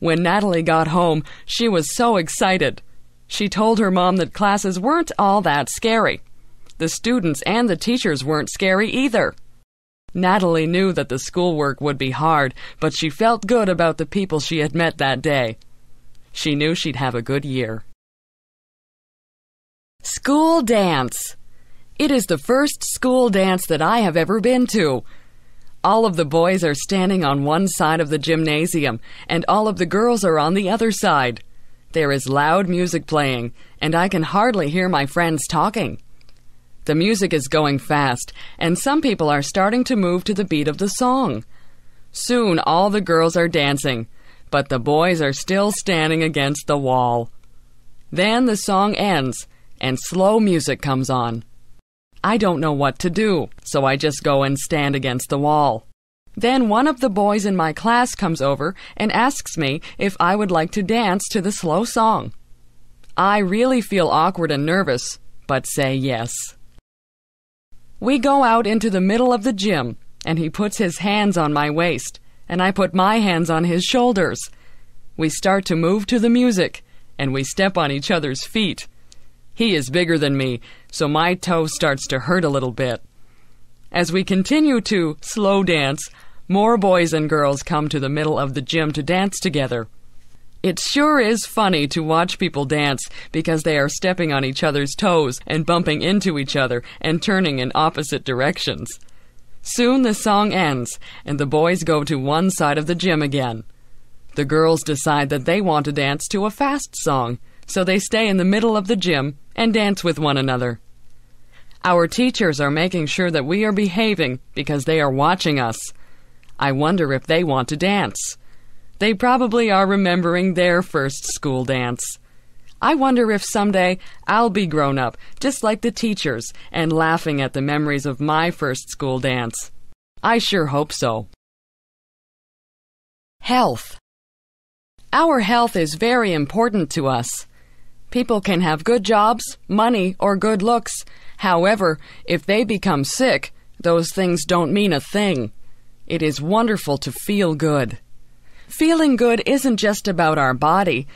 When Natalie got home, she was so excited. She told her mom that classes weren't all that scary. The students and the teachers weren't scary either. Natalie knew that the schoolwork would be hard, but she felt good about the people she had met that day. She knew she'd have a good year. School dance. It is the first school dance that I have ever been to. All of the boys are standing on one side of the gymnasium, and all of the girls are on the other side. There is loud music playing, and I can hardly hear my friends talking. The music is going fast, and some people are starting to move to the beat of the song. Soon all the girls are dancing, but the boys are still standing against the wall. Then the song ends, and slow music comes on. I don't know what to do, so I just go and stand against the wall. Then one of the boys in my class comes over and asks me if I would like to dance to the slow song. I really feel awkward and nervous, but say yes. We go out into the middle of the gym, and he puts his hands on my waist, and I put my hands on his shoulders. We start to move to the music, and we step on each other's feet. He is bigger than me, so my toe starts to hurt a little bit. As we continue to slow dance, more boys and girls come to the middle of the gym to dance together. It sure is funny to watch people dance because they are stepping on each other's toes and bumping into each other and turning in opposite directions. Soon the song ends and the boys go to one side of the gym again. The girls decide that they want to dance to a fast song, so they stay in the middle of the gym and dance with one another. Our teachers are making sure that we are behaving because they are watching us. I wonder if they want to dance. They probably are remembering their first school dance. I wonder if someday I'll be grown up, just like the teachers, and laughing at the memories of my first school dance. I sure hope so. Health. Our health is very important to us. People can have good jobs, money, or good looks. However, if they become sick, those things don't mean a thing. It is wonderful to feel good. Feeling good isn't just about our body,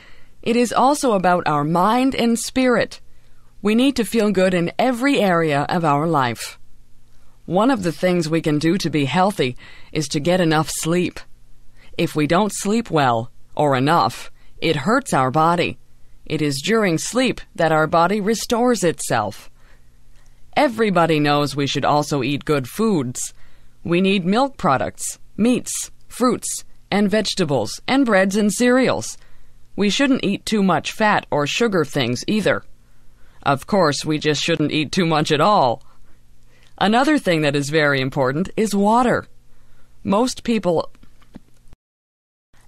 it is also about our mind and spirit. We need to feel good in every area of our life. One of the things we can do to be healthy is to get enough sleep. If we don't sleep well, or enough, it hurts our body. It is during sleep that our body restores itself. Everybody knows we should also eat good foods. We need milk products, meats, fruits, and vegetables, and breads and cereals. We shouldn't eat too much fat or sugar things either. Of course, we just shouldn't eat too much at all. Another thing that is very important is water. Most people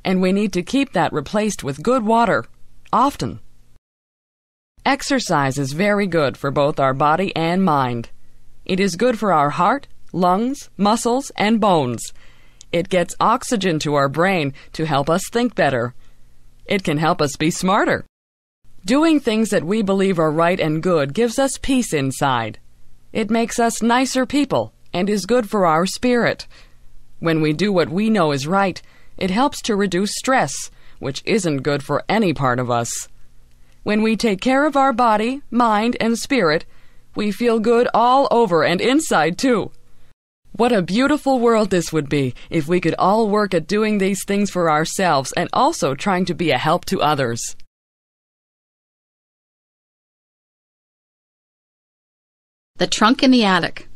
and we need to keep that replaced with good water, often. Exercise is very good for both our body and mind. It is good for our heart, lungs, muscles, and bones. It gets oxygen to our brain to help us think better. It can help us be smarter. Doing things that we believe are right and good gives us peace inside. It makes us nicer people and is good for our spirit. When we do what we know is right, it helps to reduce stress, which isn't good for any part of us. When we take care of our body, mind, and spirit, we feel good all over and inside too. What a beautiful world this would be if we could all work at doing these things for ourselves and also trying to be a help to others. The trunk in the attic.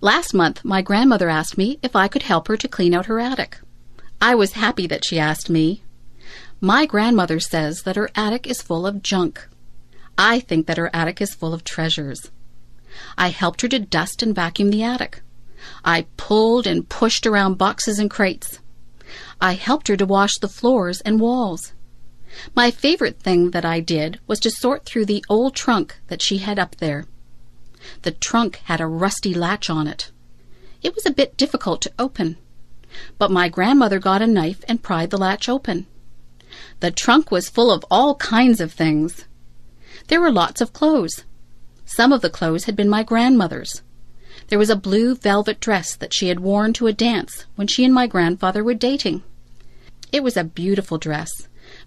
Last month, my grandmother asked me if I could help her to clean out her attic. I was happy that she asked me. My grandmother says that her attic is full of junk. I think that her attic is full of treasures. I helped her to dust and vacuum the attic. I pulled and pushed around boxes and crates. I helped her to wash the floors and walls. My favorite thing that I did was to sort through the old trunk that she had up there. The trunk had a rusty latch on it. It was a bit difficult to open but my grandmother got a knife and pried the latch open. The trunk was full of all kinds of things. There were lots of clothes. Some of the clothes had been my grandmother's. There was a blue velvet dress that she had worn to a dance when she and my grandfather were dating. It was a beautiful dress,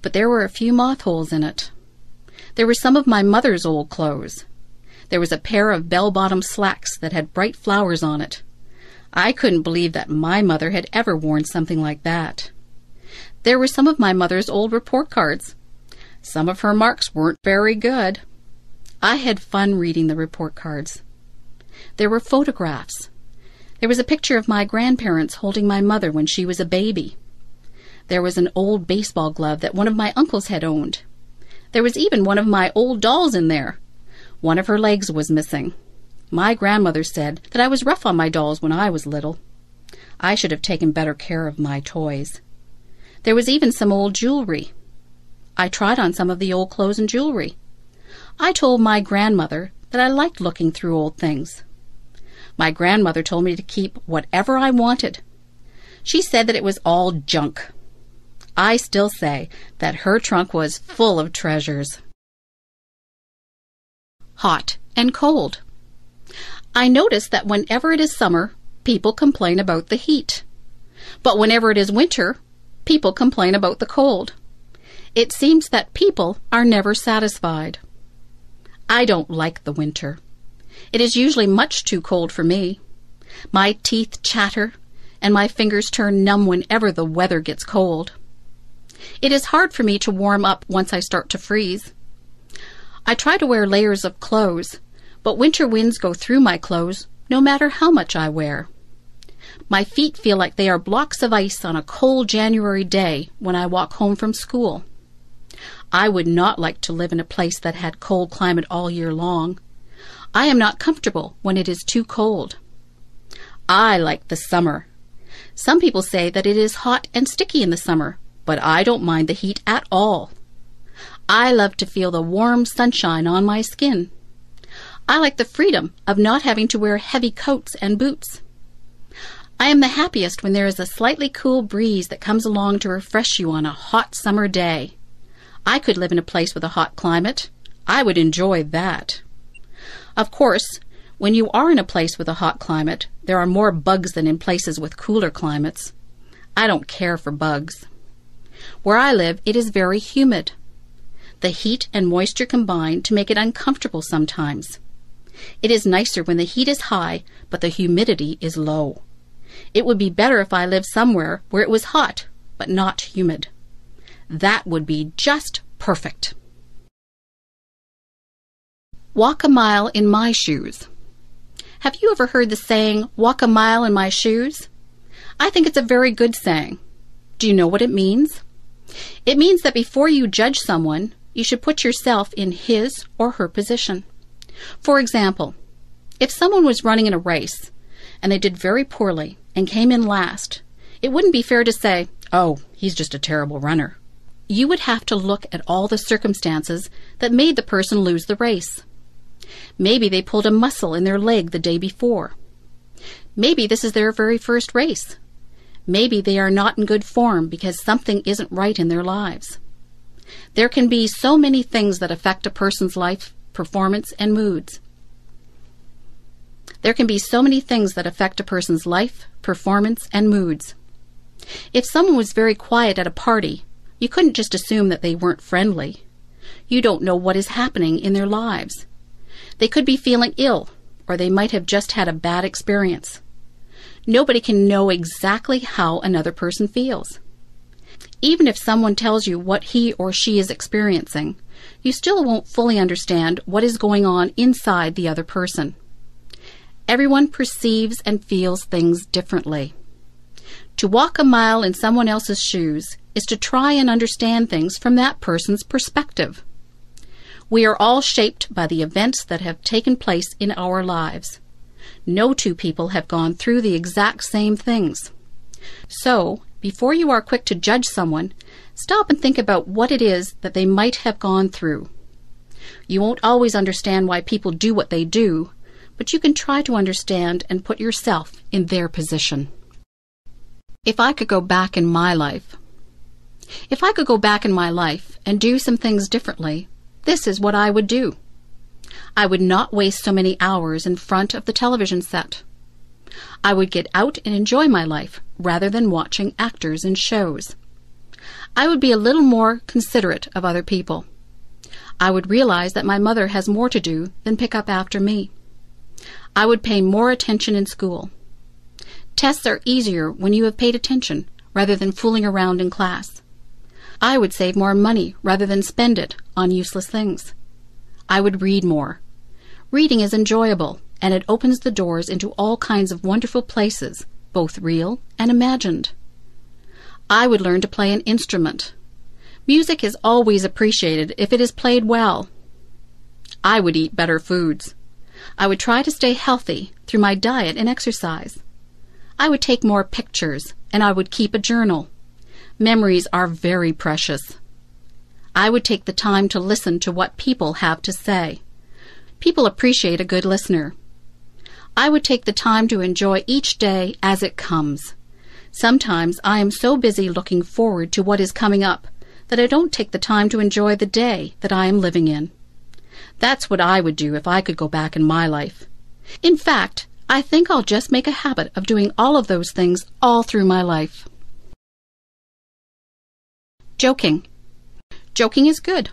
but there were a few moth holes in it. There were some of my mother's old clothes. There was a pair of bell bottom slacks that had bright flowers on it. I couldn't believe that my mother had ever worn something like that. There were some of my mother's old report cards. Some of her marks weren't very good. I had fun reading the report cards. There were photographs. There was a picture of my grandparents holding my mother when she was a baby. There was an old baseball glove that one of my uncles had owned. There was even one of my old dolls in there. One of her legs was missing. My grandmother said that I was rough on my dolls when I was little. I should have taken better care of my toys. There was even some old jewelry. I tried on some of the old clothes and jewelry. I told my grandmother that I liked looking through old things. My grandmother told me to keep whatever I wanted. She said that it was all junk. I still say that her trunk was full of treasures. Hot and cold. I notice that whenever it is summer, people complain about the heat. But whenever it is winter, people complain about the cold. It seems that people are never satisfied. I don't like the winter. It is usually much too cold for me. My teeth chatter and my fingers turn numb whenever the weather gets cold. It is hard for me to warm up once I start to freeze. I try to wear layers of clothes, but winter winds go through my clothes no matter how much I wear. My feet feel like they are blocks of ice on a cold January day when I walk home from school. I would not like to live in a place that had cold climate all year long. I am not comfortable when it is too cold. I like the summer. Some people say that it is hot and sticky in the summer, but I don't mind the heat at all. I love to feel the warm sunshine on my skin. I like the freedom of not having to wear heavy coats and boots. I am the happiest when there is a slightly cool breeze that comes along to refresh you on a hot summer day. I could live in a place with a hot climate. I would enjoy that. Of course, when you are in a place with a hot climate, there are more bugs than in places with cooler climates. I don't care for bugs. Where I live, it is very humid. The heat and moisture combine to make it uncomfortable sometimes. It is nicer when the heat is high, but the humidity is low. It would be better if I lived somewhere where it was hot, but not humid. That would be just perfect. Walk a mile in my shoes. Have you ever heard the saying, walk a mile in my shoes? I think it's a very good saying. Do you know what it means? It means that before you judge someone, you should put yourself in his or her position. For example, if someone was running in a race and they did very poorly and came in last, it wouldn't be fair to say, oh, he's just a terrible runner. You would have to look at all the circumstances that made the person lose the race. Maybe they pulled a muscle in their leg the day before. Maybe this is their very first race. Maybe they are not in good form because something isn't right in their lives. There can be so many things that affect a person's life, performance, and moods. There can be so many things that affect a person's life, performance, and moods. If someone was very quiet at a party, you couldn't just assume that they weren't friendly. You don't know what is happening in their lives. They could be feeling ill, or they might have just had a bad experience. Nobody can know exactly how another person feels. Even if someone tells you what he or she is experiencing, you still won't fully understand what is going on inside the other person. Everyone perceives and feels things differently. To walk a mile in someone else's shoes is to try and understand things from that person's perspective. We are all shaped by the events that have taken place in our lives. No two people have gone through the exact same things. So, before you are quick to judge someone, stop and think about what it is that they might have gone through. You won't always understand why people do what they do, but you can try to understand and put yourself in their position. If I could go back in my life, if I could go back in my life and do some things differently, this is what I would do. I would not waste so many hours in front of the television set. I would get out and enjoy my life rather than watching actors and shows. I would be a little more considerate of other people. I would realize that my mother has more to do than pick up after me. I would pay more attention in school. Tests are easier when you have paid attention rather than fooling around in class. I would save more money rather than spend it on useless things. I would read more. Reading is enjoyable, and it opens the doors into all kinds of wonderful places, both real and imagined. I would learn to play an instrument. Music is always appreciated if it is played well. I would eat better foods. I would try to stay healthy through my diet and exercise. I would take more pictures, and I would keep a journal. Memories are very precious. I would take the time to listen to what people have to say. People appreciate a good listener. I would take the time to enjoy each day as it comes. Sometimes I am so busy looking forward to what is coming up that I don't take the time to enjoy the day that I am living in. That's what I would do if I could go back in my life. In fact, I think I'll just make a habit of doing all of those things all through my life. Joking. Joking is good.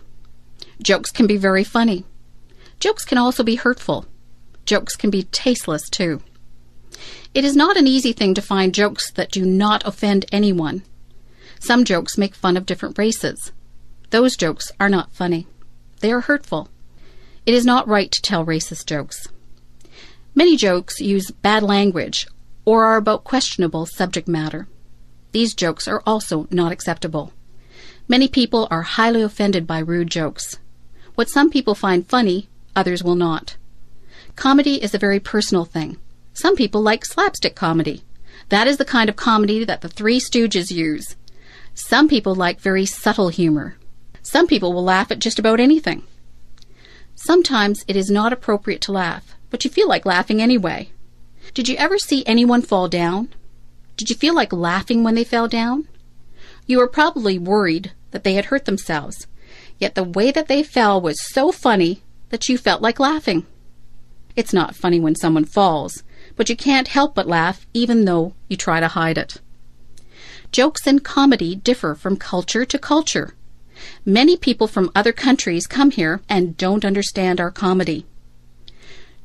Jokes can be very funny. Jokes can also be hurtful. Jokes can be tasteless, too. It is not an easy thing to find jokes that do not offend anyone. Some jokes make fun of different races. Those jokes are not funny. They are hurtful. It is not right to tell racist jokes. Many jokes use bad language or are about questionable subject matter. These jokes are also not acceptable. Many people are highly offended by rude jokes. What some people find funny, others will not. Comedy is a very personal thing. Some people like slapstick comedy. That is the kind of comedy that the Three Stooges use. Some people like very subtle humor. Some people will laugh at just about anything. Sometimes it is not appropriate to laugh, but you feel like laughing anyway. Did you ever see anyone fall down? Did you feel like laughing when they fell down? You were probably worried that they had hurt themselves. Yet the way that they fell was so funny that you felt like laughing. It's not funny when someone falls, but you can't help but laugh even though you try to hide it. Jokes and comedy differ from culture to culture. Many people from other countries come here and don't understand our comedy.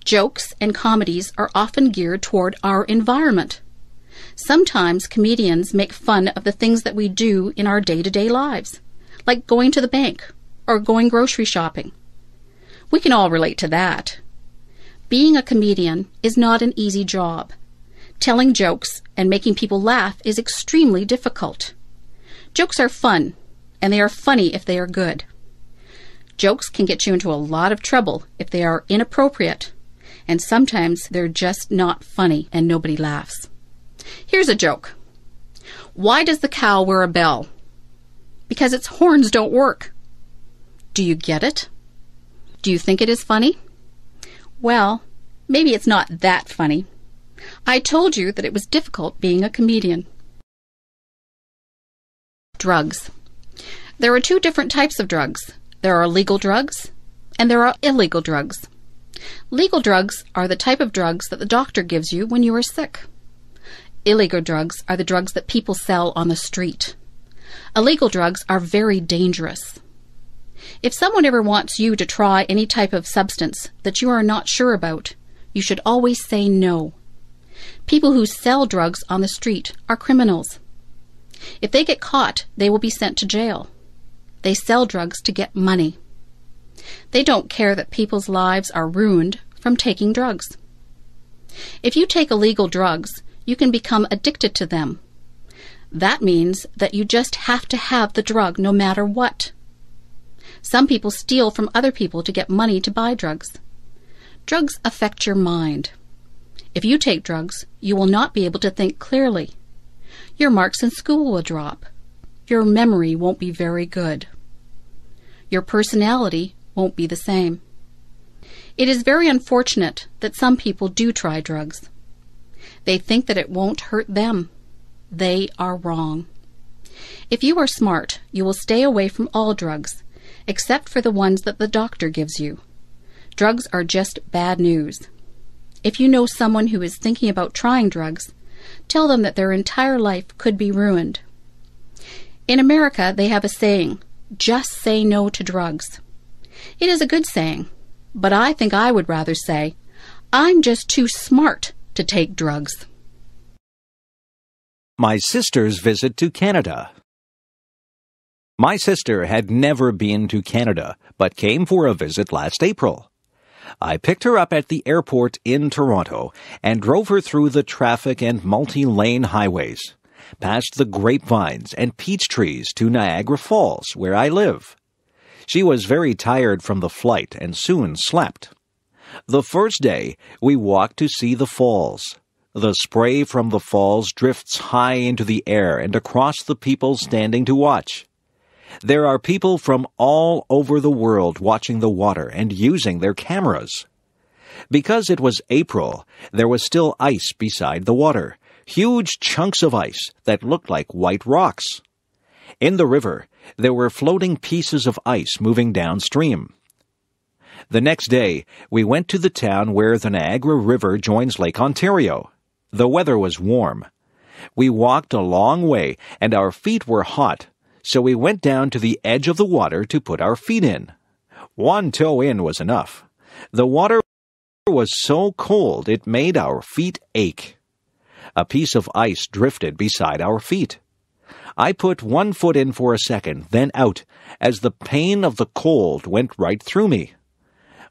Jokes and comedies are often geared toward our environment. Sometimes comedians make fun of the things that we do in our day to day lives, like going to the bank or going grocery shopping. We can all relate to that. Being a comedian is not an easy job. Telling jokes and making people laugh is extremely difficult. Jokes are fun, and they are funny if they are good. Jokes can get you into a lot of trouble if they are inappropriate, and sometimes they're just not funny and nobody laughs. Here's a joke. Why does the cow wear a bell? Because its horns don't work. Do you get it? Do you think it is funny? Well, maybe it's not that funny. I told you that it was difficult being a comedian. Drugs. There are two different types of drugs. There are legal drugs and there are illegal drugs. Legal drugs are the type of drugs that the doctor gives you when you are sick. Illegal drugs are the drugs that people sell on the street. Illegal drugs are very dangerous. If someone ever wants you to try any type of substance that you are not sure about, you should always say no. People who sell drugs on the street are criminals. If they get caught, they will be sent to jail. They sell drugs to get money. They don't care that people's lives are ruined from taking drugs. If you take illegal drugs, you can become addicted to them. That means that you just have to have the drug no matter what. Some people steal from other people to get money to buy drugs. Drugs affect your mind. If you take drugs, you will not be able to think clearly. Your marks in school will drop. Your memory won't be very good. Your personality won't be the same. It is very unfortunate that some people do try drugs. They think that it won't hurt them. They are wrong. If you are smart, you will stay away from all drugs except for the ones that the doctor gives you. Drugs are just bad news. If you know someone who is thinking about trying drugs, tell them that their entire life could be ruined. In America, they have a saying, just say no to drugs. It is a good saying, but I think I would rather say, I'm just too smart to take drugs. My sister's visit to Canada. My sister had never been to Canada, but came for a visit last April. I picked her up at the airport in Toronto and drove her through the traffic and multi-lane highways, past the grapevines and peach trees to Niagara Falls, where I live. She was very tired from the flight and soon slept. The first day, we walked to see the falls. The spray from the falls drifts high into the air and across the people standing to watch. There are people from all over the world watching the water and using their cameras. Because it was April, there was still ice beside the water, huge chunks of ice that looked like white rocks. In the river, there were floating pieces of ice moving downstream. The next day, we went to the town where the Niagara River joins Lake Ontario. The weather was warm. We walked a long way, and our feet were hot so we went down to the edge of the water to put our feet in. One toe in was enough. The water was so cold it made our feet ache. A piece of ice drifted beside our feet. I put one foot in for a second, then out, as the pain of the cold went right through me.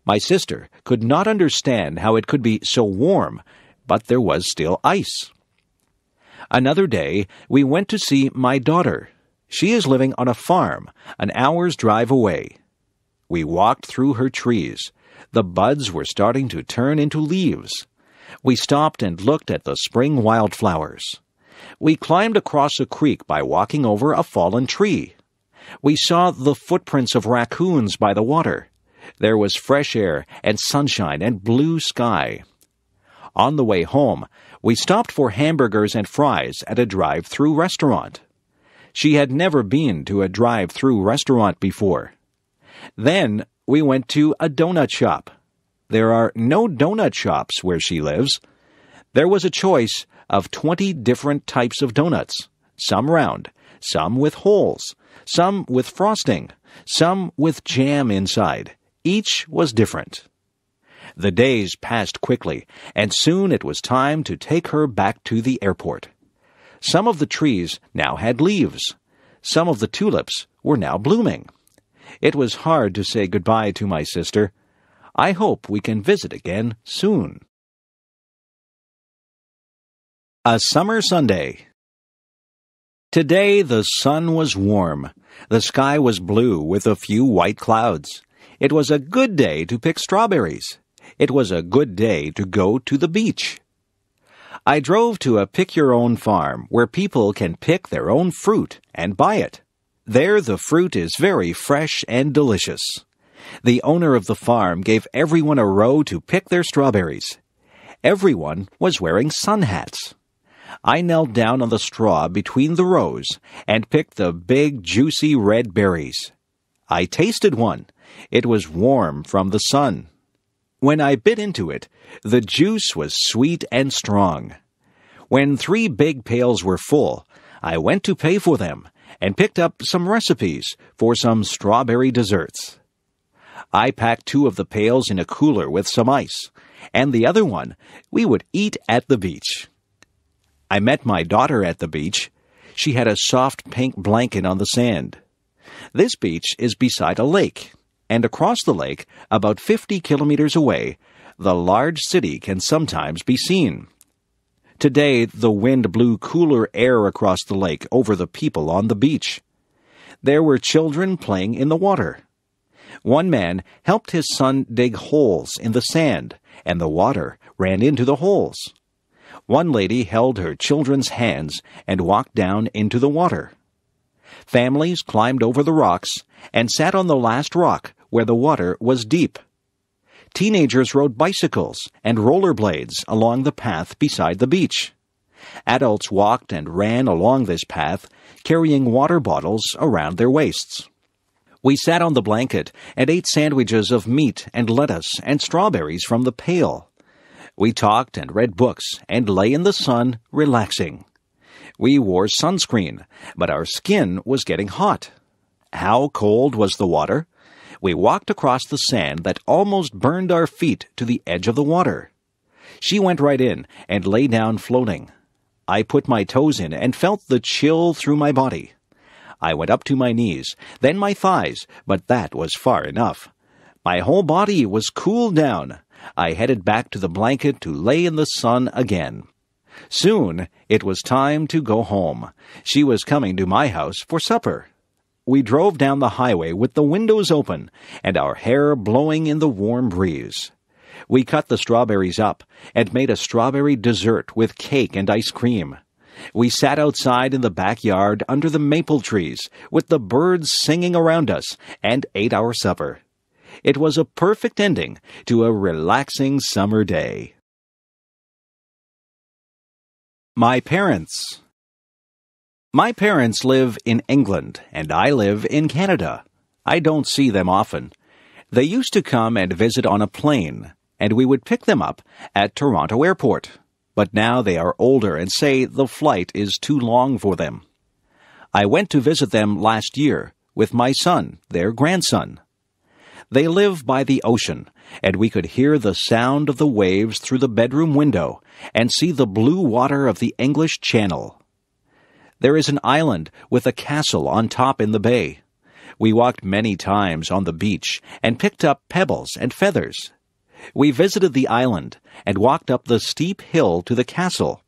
My sister could not understand how it could be so warm, but there was still ice. Another day, we went to see my daughter. She is living on a farm, an hour's drive away. We walked through her trees. The buds were starting to turn into leaves. We stopped and looked at the spring wildflowers. We climbed across a creek by walking over a fallen tree. We saw the footprints of raccoons by the water. There was fresh air and sunshine and blue sky. On the way home, we stopped for hamburgers and fries at a drive-through restaurant. She had never been to a drive through restaurant before. Then we went to a donut shop. There are no donut shops where she lives. There was a choice of 20 different types of donuts, some round, some with holes, some with frosting, some with jam inside. Each was different. The days passed quickly, and soon it was time to take her back to the airport. Some of the trees now had leaves. Some of the tulips were now blooming. It was hard to say goodbye to my sister. I hope we can visit again soon. A Summer Sunday Today the sun was warm. The sky was blue with a few white clouds. It was a good day to pick strawberries. It was a good day to go to the beach. I drove to a pick your own farm where people can pick their own fruit and buy it. There the fruit is very fresh and delicious. The owner of the farm gave everyone a row to pick their strawberries. Everyone was wearing sun hats. I knelt down on the straw between the rows and picked the big, juicy red berries. I tasted one. It was warm from the sun. When I bit into it, the juice was sweet and strong. When three big pails were full, I went to pay for them and picked up some recipes for some strawberry desserts. I packed two of the pails in a cooler with some ice, and the other one we would eat at the beach. I met my daughter at the beach. She had a soft pink blanket on the sand. This beach is beside a lake and across the lake, about 50 kilometers away, the large city can sometimes be seen. Today, the wind blew cooler air across the lake over the people on the beach. There were children playing in the water. One man helped his son dig holes in the sand, and the water ran into the holes. One lady held her children's hands and walked down into the water. Families climbed over the rocks and sat on the last rock where the water was deep. Teenagers rode bicycles and rollerblades along the path beside the beach. Adults walked and ran along this path, carrying water bottles around their waists. We sat on the blanket and ate sandwiches of meat and lettuce and strawberries from the pail. We talked and read books and lay in the sun, relaxing. We wore sunscreen, but our skin was getting hot. How cold was the water? We walked across the sand that almost burned our feet to the edge of the water. She went right in and lay down floating. I put my toes in and felt the chill through my body. I went up to my knees, then my thighs, but that was far enough. My whole body was cooled down. I headed back to the blanket to lay in the sun again. Soon it was time to go home. She was coming to my house for supper. We drove down the highway with the windows open and our hair blowing in the warm breeze. We cut the strawberries up and made a strawberry dessert with cake and ice cream. We sat outside in the backyard under the maple trees with the birds singing around us and ate our supper. It was a perfect ending to a relaxing summer day. My parents my parents live in England, and I live in Canada. I don't see them often. They used to come and visit on a plane, and we would pick them up at Toronto Airport. But now they are older and say the flight is too long for them. I went to visit them last year with my son, their grandson. They live by the ocean, and we could hear the sound of the waves through the bedroom window and see the blue water of the English Channel. There is an island with a castle on top in the bay. We walked many times on the beach and picked up pebbles and feathers. We visited the island and walked up the steep hill to the castle.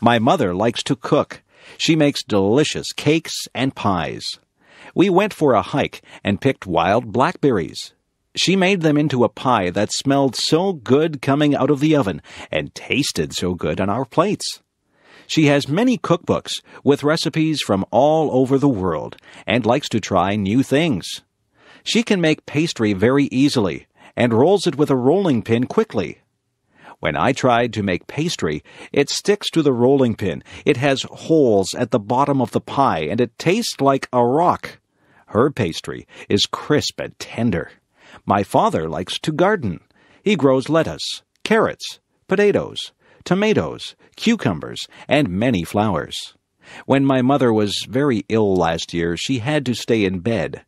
My mother likes to cook. She makes delicious cakes and pies. We went for a hike and picked wild blackberries. She made them into a pie that smelled so good coming out of the oven and tasted so good on our plates. She has many cookbooks with recipes from all over the world and likes to try new things. She can make pastry very easily and rolls it with a rolling pin quickly. When I tried to make pastry, it sticks to the rolling pin. It has holes at the bottom of the pie and it tastes like a rock. Her pastry is crisp and tender. My father likes to garden. He grows lettuce, carrots, potatoes, tomatoes, cucumbers, and many flowers. When my mother was very ill last year, she had to stay in bed.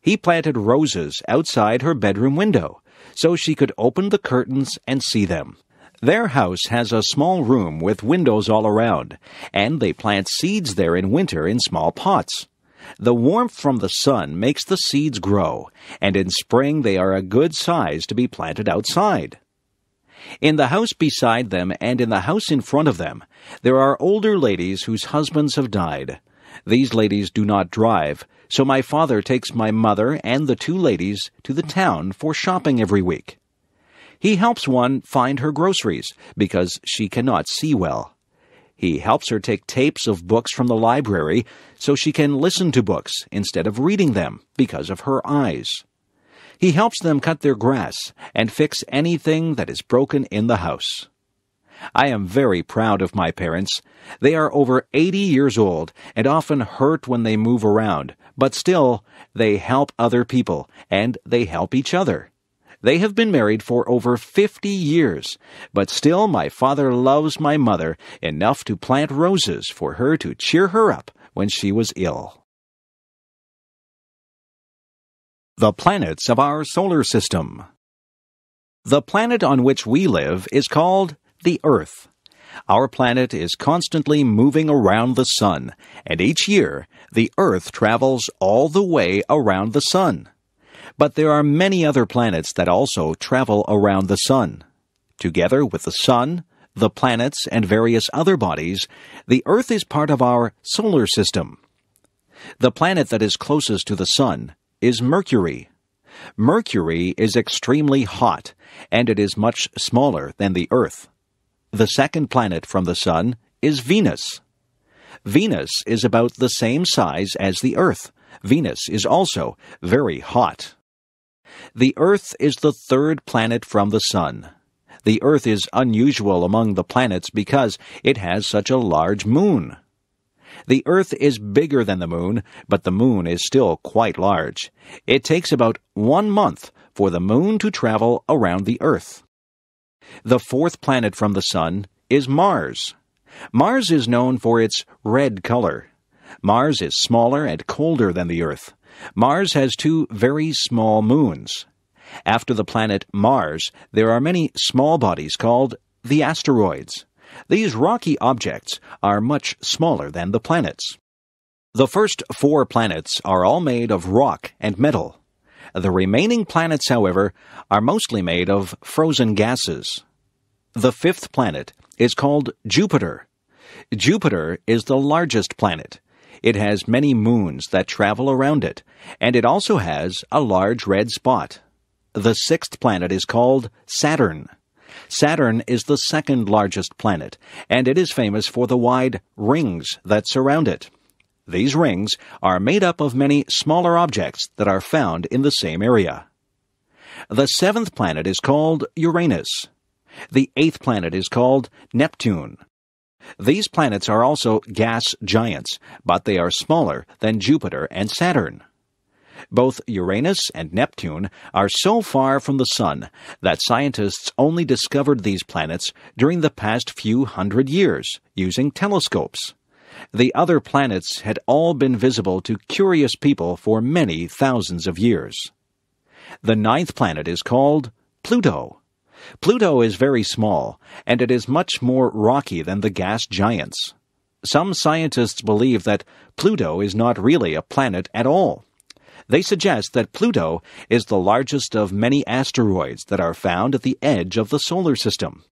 He planted roses outside her bedroom window so she could open the curtains and see them. Their house has a small room with windows all around, and they plant seeds there in winter in small pots. The warmth from the sun makes the seeds grow, and in spring they are a good size to be planted outside. In the house beside them and in the house in front of them, there are older ladies whose husbands have died. These ladies do not drive, so my father takes my mother and the two ladies to the town for shopping every week. He helps one find her groceries because she cannot see well. He helps her take tapes of books from the library so she can listen to books instead of reading them because of her eyes. He helps them cut their grass and fix anything that is broken in the house. I am very proud of my parents. They are over 80 years old and often hurt when they move around, but still, they help other people and they help each other. They have been married for over 50 years, but still my father loves my mother enough to plant roses for her to cheer her up when she was ill. The planets of our solar system. The planet on which we live is called the Earth. Our planet is constantly moving around the Sun, and each year the Earth travels all the way around the Sun. But there are many other planets that also travel around the Sun. Together with the Sun, the planets, and various other bodies, the Earth is part of our solar system. The planet that is closest to the Sun is Mercury. Mercury is extremely hot, and it is much smaller than the Earth. The second planet from the Sun is Venus. Venus is about the same size as the Earth. Venus is also very hot. The Earth is the third planet from the Sun. The Earth is unusual among the planets because it has such a large moon. The Earth is bigger than the Moon, but the Moon is still quite large. It takes about one month for the Moon to travel around the Earth. The fourth planet from the Sun is Mars. Mars is known for its red color. Mars is smaller and colder than the Earth. Mars has two very small moons. After the planet Mars, there are many small bodies called the asteroids. These rocky objects are much smaller than the planets. The first four planets are all made of rock and metal. The remaining planets, however, are mostly made of frozen gases. The fifth planet is called Jupiter. Jupiter is the largest planet. It has many moons that travel around it, and it also has a large red spot. The sixth planet is called Saturn. Saturn is the second largest planet, and it is famous for the wide rings that surround it. These rings are made up of many smaller objects that are found in the same area. The seventh planet is called Uranus. The eighth planet is called Neptune. These planets are also gas giants, but they are smaller than Jupiter and Saturn. Both Uranus and Neptune are so far from the Sun that scientists only discovered these planets during the past few hundred years using telescopes. The other planets had all been visible to curious people for many thousands of years. The ninth planet is called Pluto. Pluto is very small, and it is much more rocky than the gas giants. Some scientists believe that Pluto is not really a planet at all. They suggest that Pluto is the largest of many asteroids that are found at the edge of the solar system.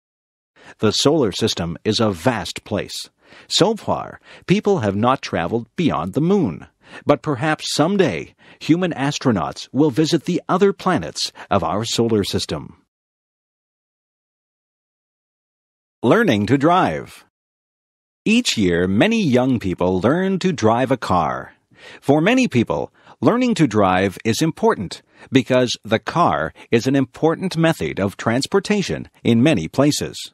The solar system is a vast place. So far, people have not traveled beyond the moon. But perhaps someday, human astronauts will visit the other planets of our solar system. Learning to drive. Each year, many young people learn to drive a car. For many people, learning to drive is important because the car is an important method of transportation in many places.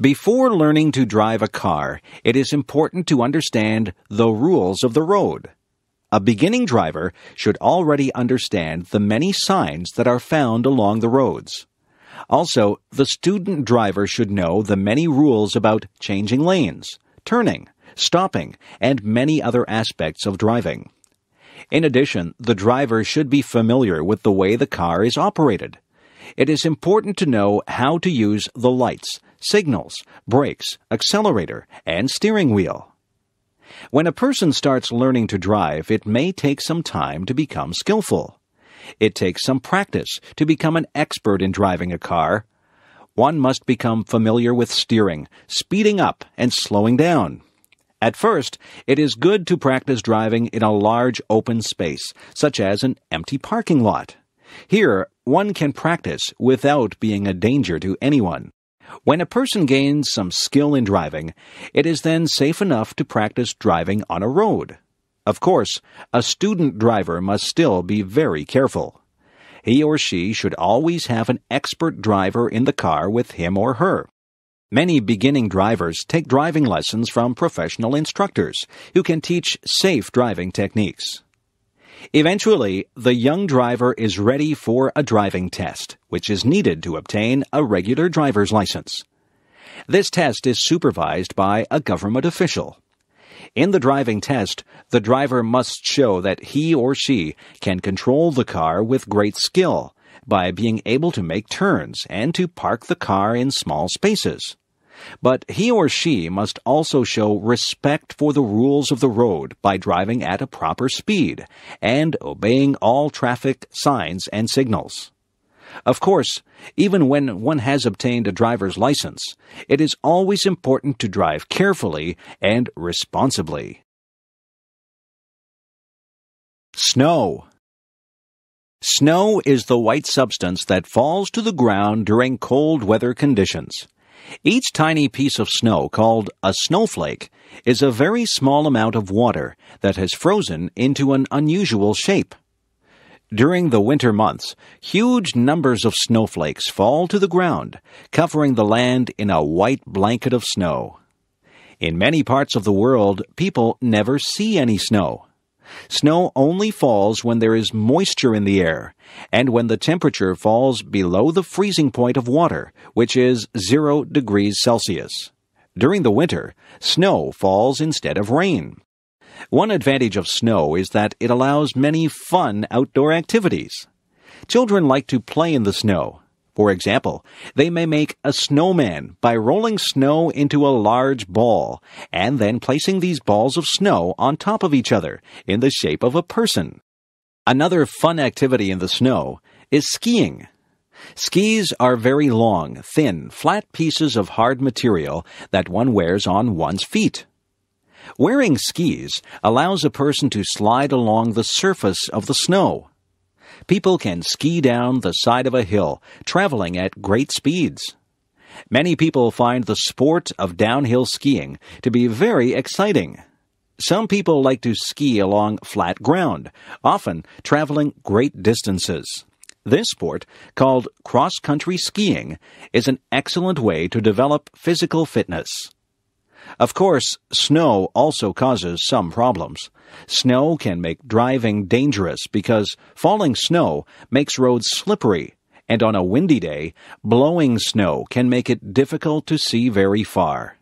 Before learning to drive a car, it is important to understand the rules of the road. A beginning driver should already understand the many signs that are found along the roads. Also, the student driver should know the many rules about changing lanes, turning, stopping, and many other aspects of driving. In addition, the driver should be familiar with the way the car is operated. It is important to know how to use the lights, signals, brakes, accelerator, and steering wheel. When a person starts learning to drive, it may take some time to become skillful. It takes some practice to become an expert in driving a car. One must become familiar with steering, speeding up, and slowing down. At first, it is good to practice driving in a large open space, such as an empty parking lot. Here, one can practice without being a danger to anyone. When a person gains some skill in driving, it is then safe enough to practice driving on a road. Of course, a student driver must still be very careful. He or she should always have an expert driver in the car with him or her. Many beginning drivers take driving lessons from professional instructors who can teach safe driving techniques. Eventually, the young driver is ready for a driving test, which is needed to obtain a regular driver's license. This test is supervised by a government official. In the driving test, the driver must show that he or she can control the car with great skill by being able to make turns and to park the car in small spaces. But he or she must also show respect for the rules of the road by driving at a proper speed and obeying all traffic signs and signals. Of course, even when one has obtained a driver's license, it is always important to drive carefully and responsibly. Snow Snow is the white substance that falls to the ground during cold weather conditions. Each tiny piece of snow, called a snowflake, is a very small amount of water that has frozen into an unusual shape. During the winter months, huge numbers of snowflakes fall to the ground, covering the land in a white blanket of snow. In many parts of the world, people never see any snow. Snow only falls when there is moisture in the air, and when the temperature falls below the freezing point of water, which is 0 degrees Celsius. During the winter, snow falls instead of rain. One advantage of snow is that it allows many fun outdoor activities. Children like to play in the snow. For example, they may make a snowman by rolling snow into a large ball and then placing these balls of snow on top of each other in the shape of a person. Another fun activity in the snow is skiing. Skis are very long, thin, flat pieces of hard material that one wears on one's feet. Wearing skis allows a person to slide along the surface of the snow people can ski down the side of a hill, traveling at great speeds. Many people find the sport of downhill skiing to be very exciting. Some people like to ski along flat ground, often traveling great distances. This sport, called cross country skiing, is an excellent way to develop physical fitness. Of course, snow also causes some problems. Snow can make driving dangerous because falling snow makes roads slippery, and on a windy day, blowing snow can make it difficult to see very far.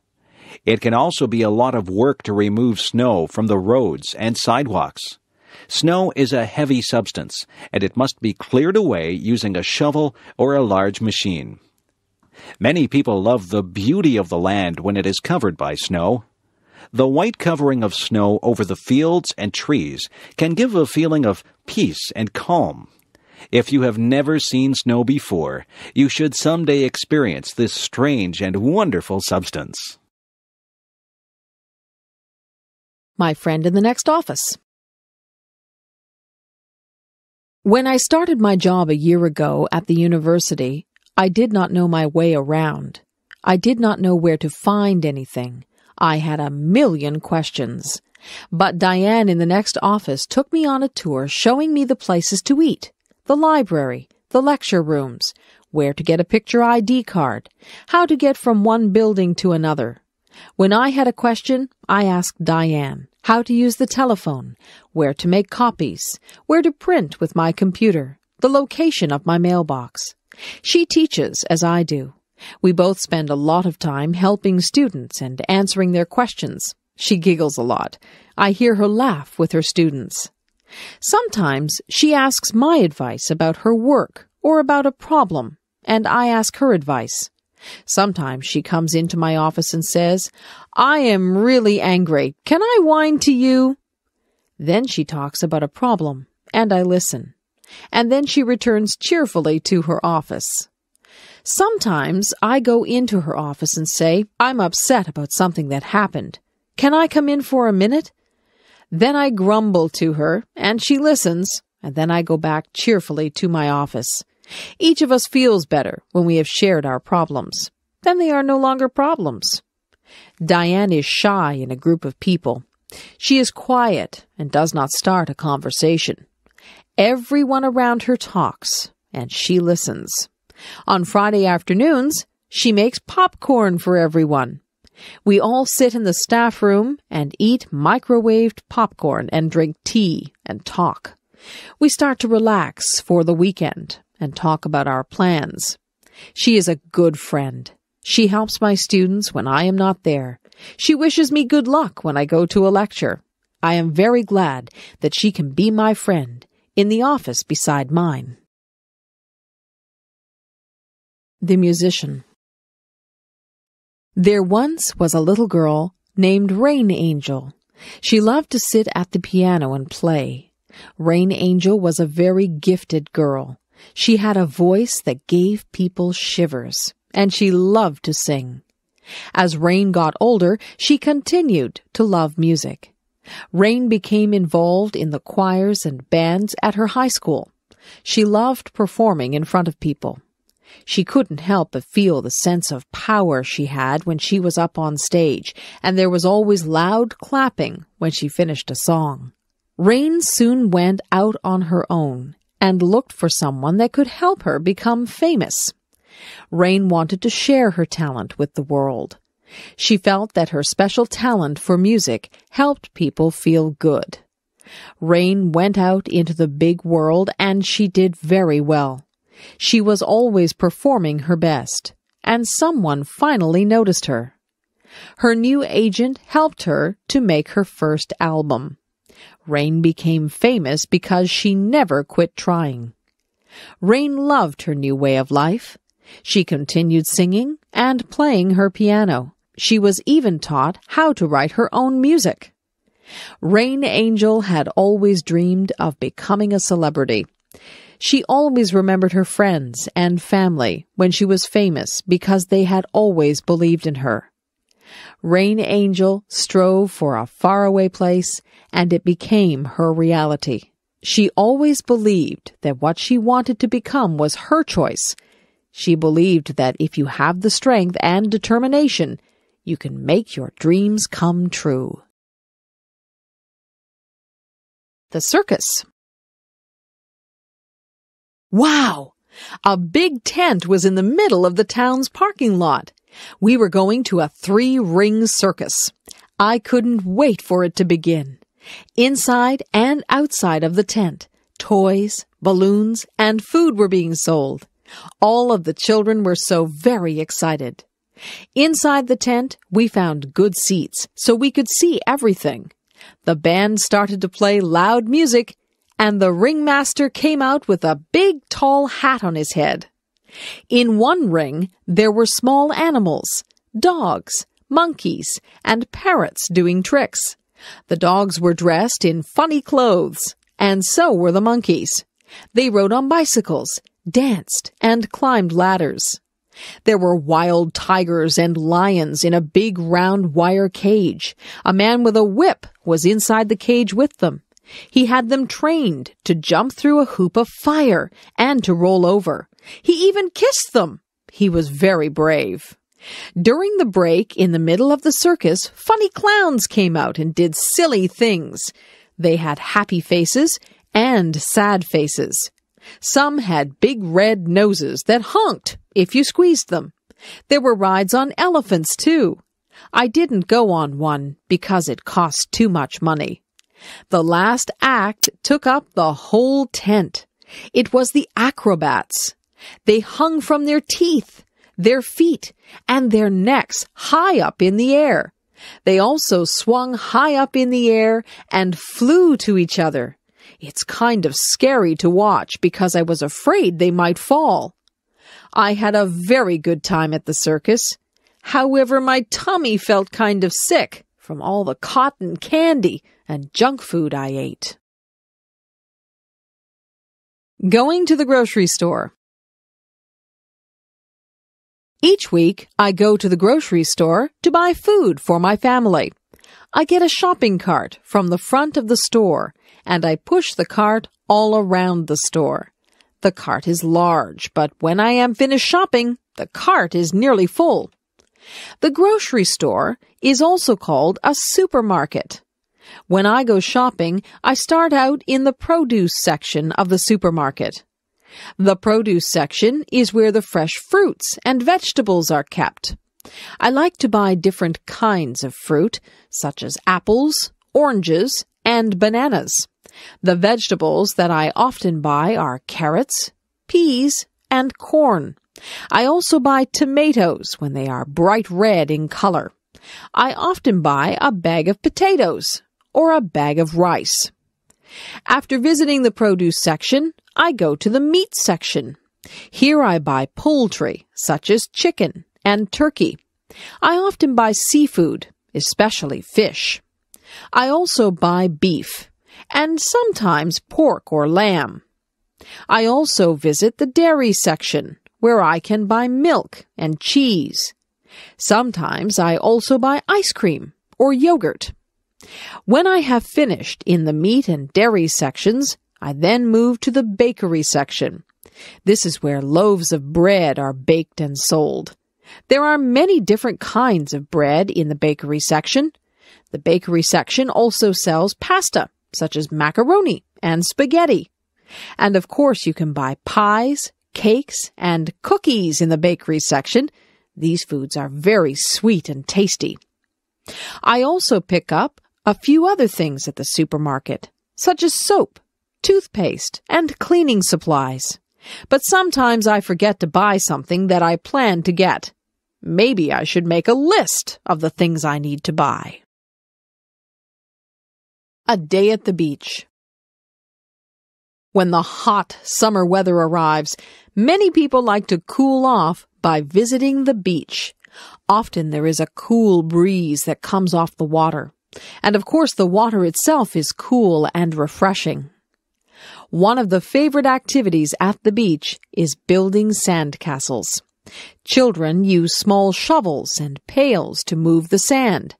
It can also be a lot of work to remove snow from the roads and sidewalks. Snow is a heavy substance, and it must be cleared away using a shovel or a large machine. Many people love the beauty of the land when it is covered by snow. The white covering of snow over the fields and trees can give a feeling of peace and calm. If you have never seen snow before, you should someday experience this strange and wonderful substance. My friend in the next office. When I started my job a year ago at the university, I did not know my way around. I did not know where to find anything. I had a million questions. But Diane in the next office took me on a tour showing me the places to eat, the library, the lecture rooms, where to get a picture ID card, how to get from one building to another. When I had a question, I asked Diane how to use the telephone, where to make copies, where to print with my computer, the location of my mailbox. She teaches as I do. We both spend a lot of time helping students and answering their questions. She giggles a lot. I hear her laugh with her students. Sometimes she asks my advice about her work or about a problem, and I ask her advice. Sometimes she comes into my office and says, I am really angry. Can I whine to you? Then she talks about a problem, and I listen. And then she returns cheerfully to her office. Sometimes I go into her office and say, I'm upset about something that happened. Can I come in for a minute? Then I grumble to her, and she listens, and then I go back cheerfully to my office. Each of us feels better when we have shared our problems. Then they are no longer problems. Diane is shy in a group of people. She is quiet and does not start a conversation. Everyone around her talks, and she listens. On Friday afternoons, she makes popcorn for everyone. We all sit in the staff room and eat microwaved popcorn and drink tea and talk. We start to relax for the weekend and talk about our plans. She is a good friend. She helps my students when I am not there. She wishes me good luck when I go to a lecture. I am very glad that she can be my friend in the office beside mine. The Musician There once was a little girl named Rain Angel. She loved to sit at the piano and play. Rain Angel was a very gifted girl. She had a voice that gave people shivers, and she loved to sing. As Rain got older, she continued to love music. Rain became involved in the choirs and bands at her high school. She loved performing in front of people. She couldn't help but feel the sense of power she had when she was up on stage, and there was always loud clapping when she finished a song. Rain soon went out on her own and looked for someone that could help her become famous. Rain wanted to share her talent with the world. She felt that her special talent for music helped people feel good. Rain went out into the big world and she did very well. She was always performing her best, and someone finally noticed her. Her new agent helped her to make her first album. Rain became famous because she never quit trying. Rain loved her new way of life. She continued singing and playing her piano. She was even taught how to write her own music. Rain Angel had always dreamed of becoming a celebrity. She always remembered her friends and family when she was famous because they had always believed in her. Rain Angel strove for a faraway place and it became her reality. She always believed that what she wanted to become was her choice. She believed that if you have the strength and determination, you can make your dreams come true. The circus. Wow! A big tent was in the middle of the town's parking lot. We were going to a three ring circus. I couldn't wait for it to begin. Inside and outside of the tent, toys, balloons, and food were being sold. All of the children were so very excited. Inside the tent, we found good seats so we could see everything. The band started to play loud music, and the ringmaster came out with a big tall hat on his head. In one ring, there were small animals, dogs, monkeys, and parrots doing tricks. The dogs were dressed in funny clothes, and so were the monkeys. They rode on bicycles, danced, and climbed ladders. There were wild tigers and lions in a big round wire cage. A man with a whip was inside the cage with them. He had them trained to jump through a hoop of fire and to roll over. He even kissed them. He was very brave. During the break in the middle of the circus, funny clowns came out and did silly things. They had happy faces and sad faces. Some had big red noses that honked if you squeezed them. There were rides on elephants too. I didn't go on one because it cost too much money. The last act took up the whole tent. It was the acrobats. They hung from their teeth, their feet, and their necks high up in the air. They also swung high up in the air and flew to each other. It's kind of scary to watch because I was afraid they might fall. I had a very good time at the circus. However, my tummy felt kind of sick from all the cotton candy and junk food I ate. Going to the grocery store. Each week, I go to the grocery store to buy food for my family. I get a shopping cart from the front of the store and I push the cart all around the store. The cart is large, but when I am finished shopping, the cart is nearly full. The grocery store is also called a supermarket. When I go shopping, I start out in the produce section of the supermarket. The produce section is where the fresh fruits and vegetables are kept. I like to buy different kinds of fruit, such as apples, oranges, and bananas. The vegetables that I often buy are carrots, peas, and corn. I also buy tomatoes when they are bright red in color. I often buy a bag of potatoes or a bag of rice. After visiting the produce section, I go to the meat section. Here I buy poultry, such as chicken and turkey. I often buy seafood, especially fish. I also buy beef, and sometimes pork or lamb. I also visit the dairy section, where I can buy milk and cheese. Sometimes I also buy ice cream or yogurt. When I have finished in the meat and dairy sections, I then move to the bakery section. This is where loaves of bread are baked and sold. There are many different kinds of bread in the bakery section. The bakery section also sells pasta, such as macaroni and spaghetti. And of course, you can buy pies, cakes, and cookies in the bakery section. These foods are very sweet and tasty. I also pick up a few other things at the supermarket, such as soap, toothpaste, and cleaning supplies. But sometimes I forget to buy something that I plan to get. Maybe I should make a list of the things I need to buy. A day at the beach. When the hot summer weather arrives, many people like to cool off by visiting the beach. Often there is a cool breeze that comes off the water. And of course, the water itself is cool and refreshing. One of the favorite activities at the beach is building sandcastles. Children use small shovels and pails to move the sand.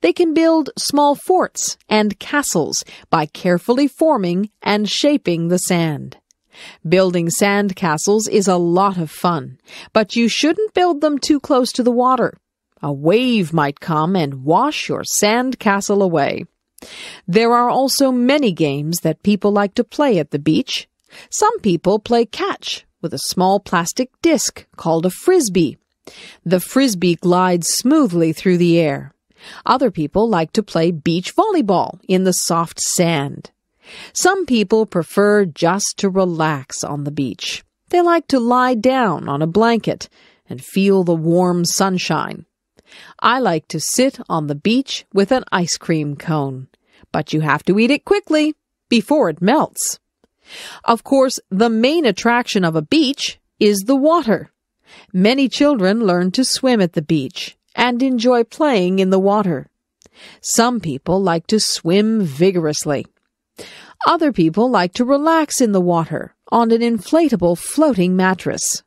They can build small forts and castles by carefully forming and shaping the sand. Building sand castles is a lot of fun, but you shouldn't build them too close to the water. A wave might come and wash your sand castle away. There are also many games that people like to play at the beach. Some people play catch with a small plastic disc called a frisbee. The frisbee glides smoothly through the air. Other people like to play beach volleyball in the soft sand. Some people prefer just to relax on the beach. They like to lie down on a blanket and feel the warm sunshine. I like to sit on the beach with an ice cream cone, but you have to eat it quickly before it melts. Of course, the main attraction of a beach is the water. Many children learn to swim at the beach and enjoy playing in the water. Some people like to swim vigorously. Other people like to relax in the water on an inflatable floating mattress.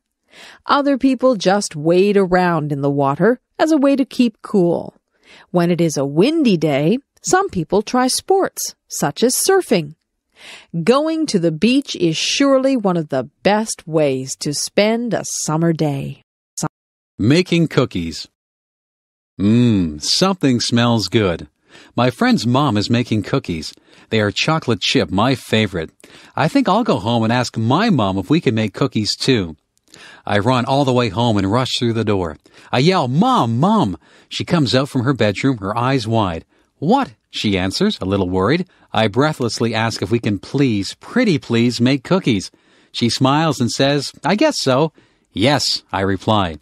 Other people just wade around in the water as a way to keep cool. When it is a windy day, some people try sports, such as surfing. Going to the beach is surely one of the best ways to spend a summer day. Making cookies. Mmm, something smells good. My friend's mom is making cookies. They are chocolate chip, my favorite. I think I'll go home and ask my mom if we can make cookies too. I run all the way home and rush through the door. I yell, Mom, Mom! She comes out from her bedroom, her eyes wide. What? She answers, a little worried. I breathlessly ask if we can please, pretty please, make cookies. She smiles and says, I guess so. Yes, I reply.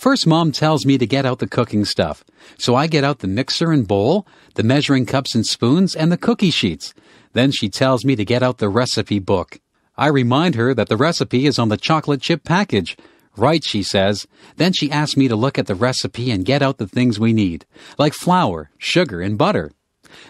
First, Mom tells me to get out the cooking stuff. So I get out the mixer and bowl, the measuring cups and spoons, and the cookie sheets. Then she tells me to get out the recipe book. I remind her that the recipe is on the chocolate chip package. Right, she says. Then she asks me to look at the recipe and get out the things we need, like flour, sugar, and butter.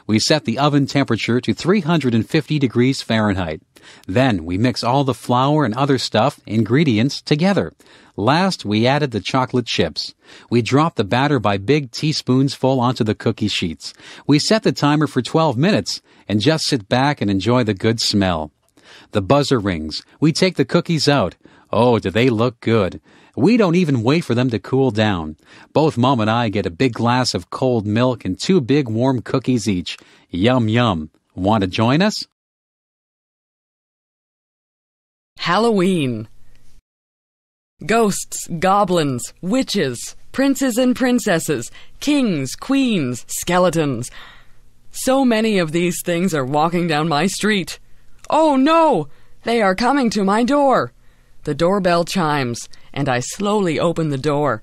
We set the oven temperature to 350 degrees Fahrenheit. Then we mix all the flour and other stuff, ingredients, together. Last, we added the chocolate chips. We dropped the batter by big teaspoons full onto the cookie sheets. We set the timer for 12 minutes and just sit back and enjoy the good smell. The buzzer rings. We take the cookies out. Oh, do they look good. We don't even wait for them to cool down. Both Mom and I get a big glass of cold milk and two big warm cookies each. Yum yum. Want to join us? Halloween. Ghosts, goblins, witches, princes and princesses, kings, queens, skeletons. So many of these things are walking down my street. Oh no! They are coming to my door. The doorbell chimes, and I slowly open the door.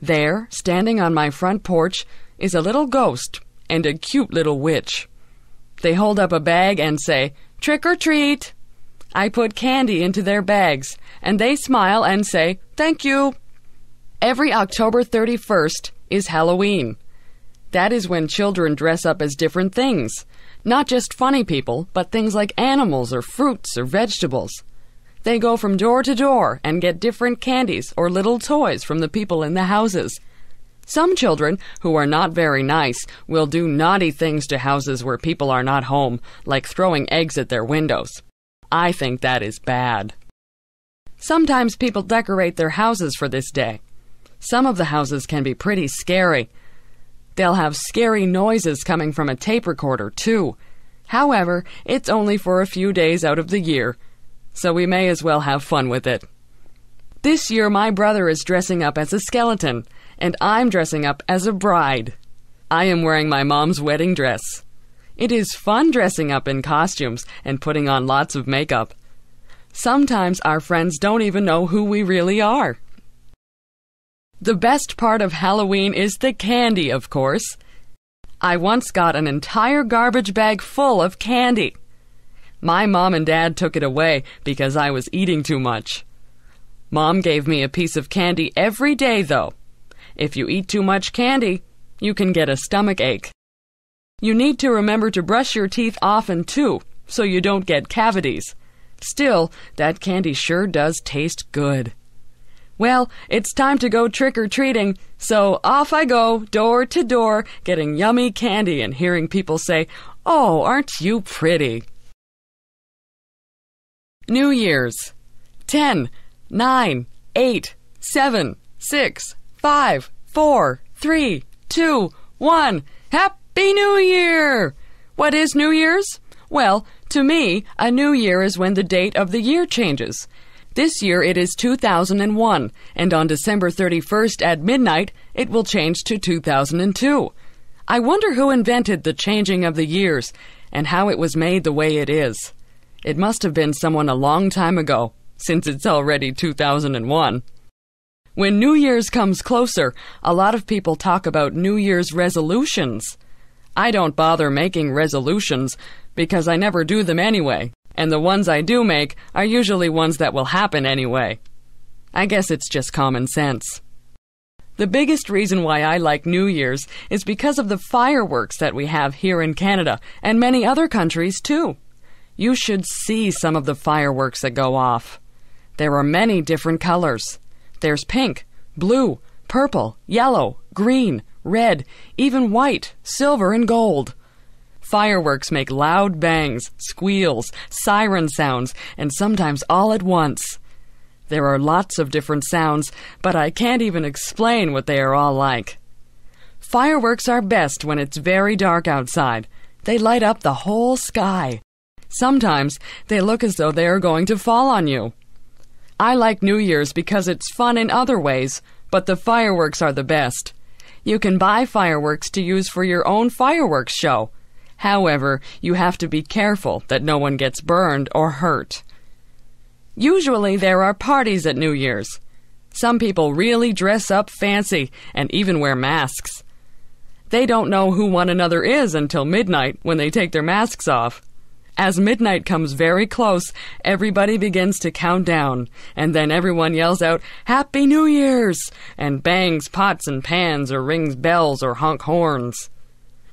There, standing on my front porch, is a little ghost and a cute little witch. They hold up a bag and say, Trick or treat! I put candy into their bags, and they smile and say, Thank you. Every October 31st is Halloween. That is when children dress up as different things. Not just funny people, but things like animals or fruits or vegetables. They go from door to door and get different candies or little toys from the people in the houses. Some children, who are not very nice, will do naughty things to houses where people are not home, like throwing eggs at their windows. I think that is bad. Sometimes people decorate their houses for this day. Some of the houses can be pretty scary. They'll have scary noises coming from a tape recorder, too. However, it's only for a few days out of the year, so we may as well have fun with it. This year, my brother is dressing up as a skeleton, and I'm dressing up as a bride. I am wearing my mom's wedding dress. It is fun dressing up in costumes and putting on lots of makeup. Sometimes our friends don't even know who we really are. The best part of Halloween is the candy, of course. I once got an entire garbage bag full of candy. My mom and dad took it away because I was eating too much. Mom gave me a piece of candy every day, though. If you eat too much candy, you can get a stomach ache. You need to remember to brush your teeth often too, so you don't get cavities. Still, that candy sure does taste good. Well, it's time to go trick or treating, so off I go, door to door, getting yummy candy and hearing people say, Oh, aren't you pretty? New Year's. Ten, nine, eight, seven, six, five, four, three, two, one. Happy Happy New Year! What is New Year's? Well, to me, a new year is when the date of the year changes. This year it is 2001, and on December 31st at midnight, it will change to 2002. I wonder who invented the changing of the years and how it was made the way it is. It must have been someone a long time ago, since it's already 2001. When New Year's comes closer, a lot of people talk about New Year's resolutions. I don't bother making resolutions because I never do them anyway, and the ones I do make are usually ones that will happen anyway. I guess it's just common sense. The biggest reason why I like New Year's is because of the fireworks that we have here in Canada and many other countries too. You should see some of the fireworks that go off. There are many different colors. There's pink, blue, purple, yellow, green, red, even white, silver, and gold. Fireworks make loud bangs, squeals, siren sounds, and sometimes all at once. There are lots of different sounds, but I can't even explain what they are all like. Fireworks are best when it's very dark outside. They light up the whole sky. Sometimes they look as though they are going to fall on you. I like New Year's because it's fun in other ways, but the fireworks are the best. You can buy fireworks to use for your own fireworks show. However, you have to be careful that no one gets burned or hurt. Usually there are parties at New Year's. Some people really dress up fancy and even wear masks. They don't know who one another is until midnight when they take their masks off. As midnight comes very close, everybody begins to count down, and then everyone yells out, Happy New Year's! and bangs pots and pans or rings bells or honk horns.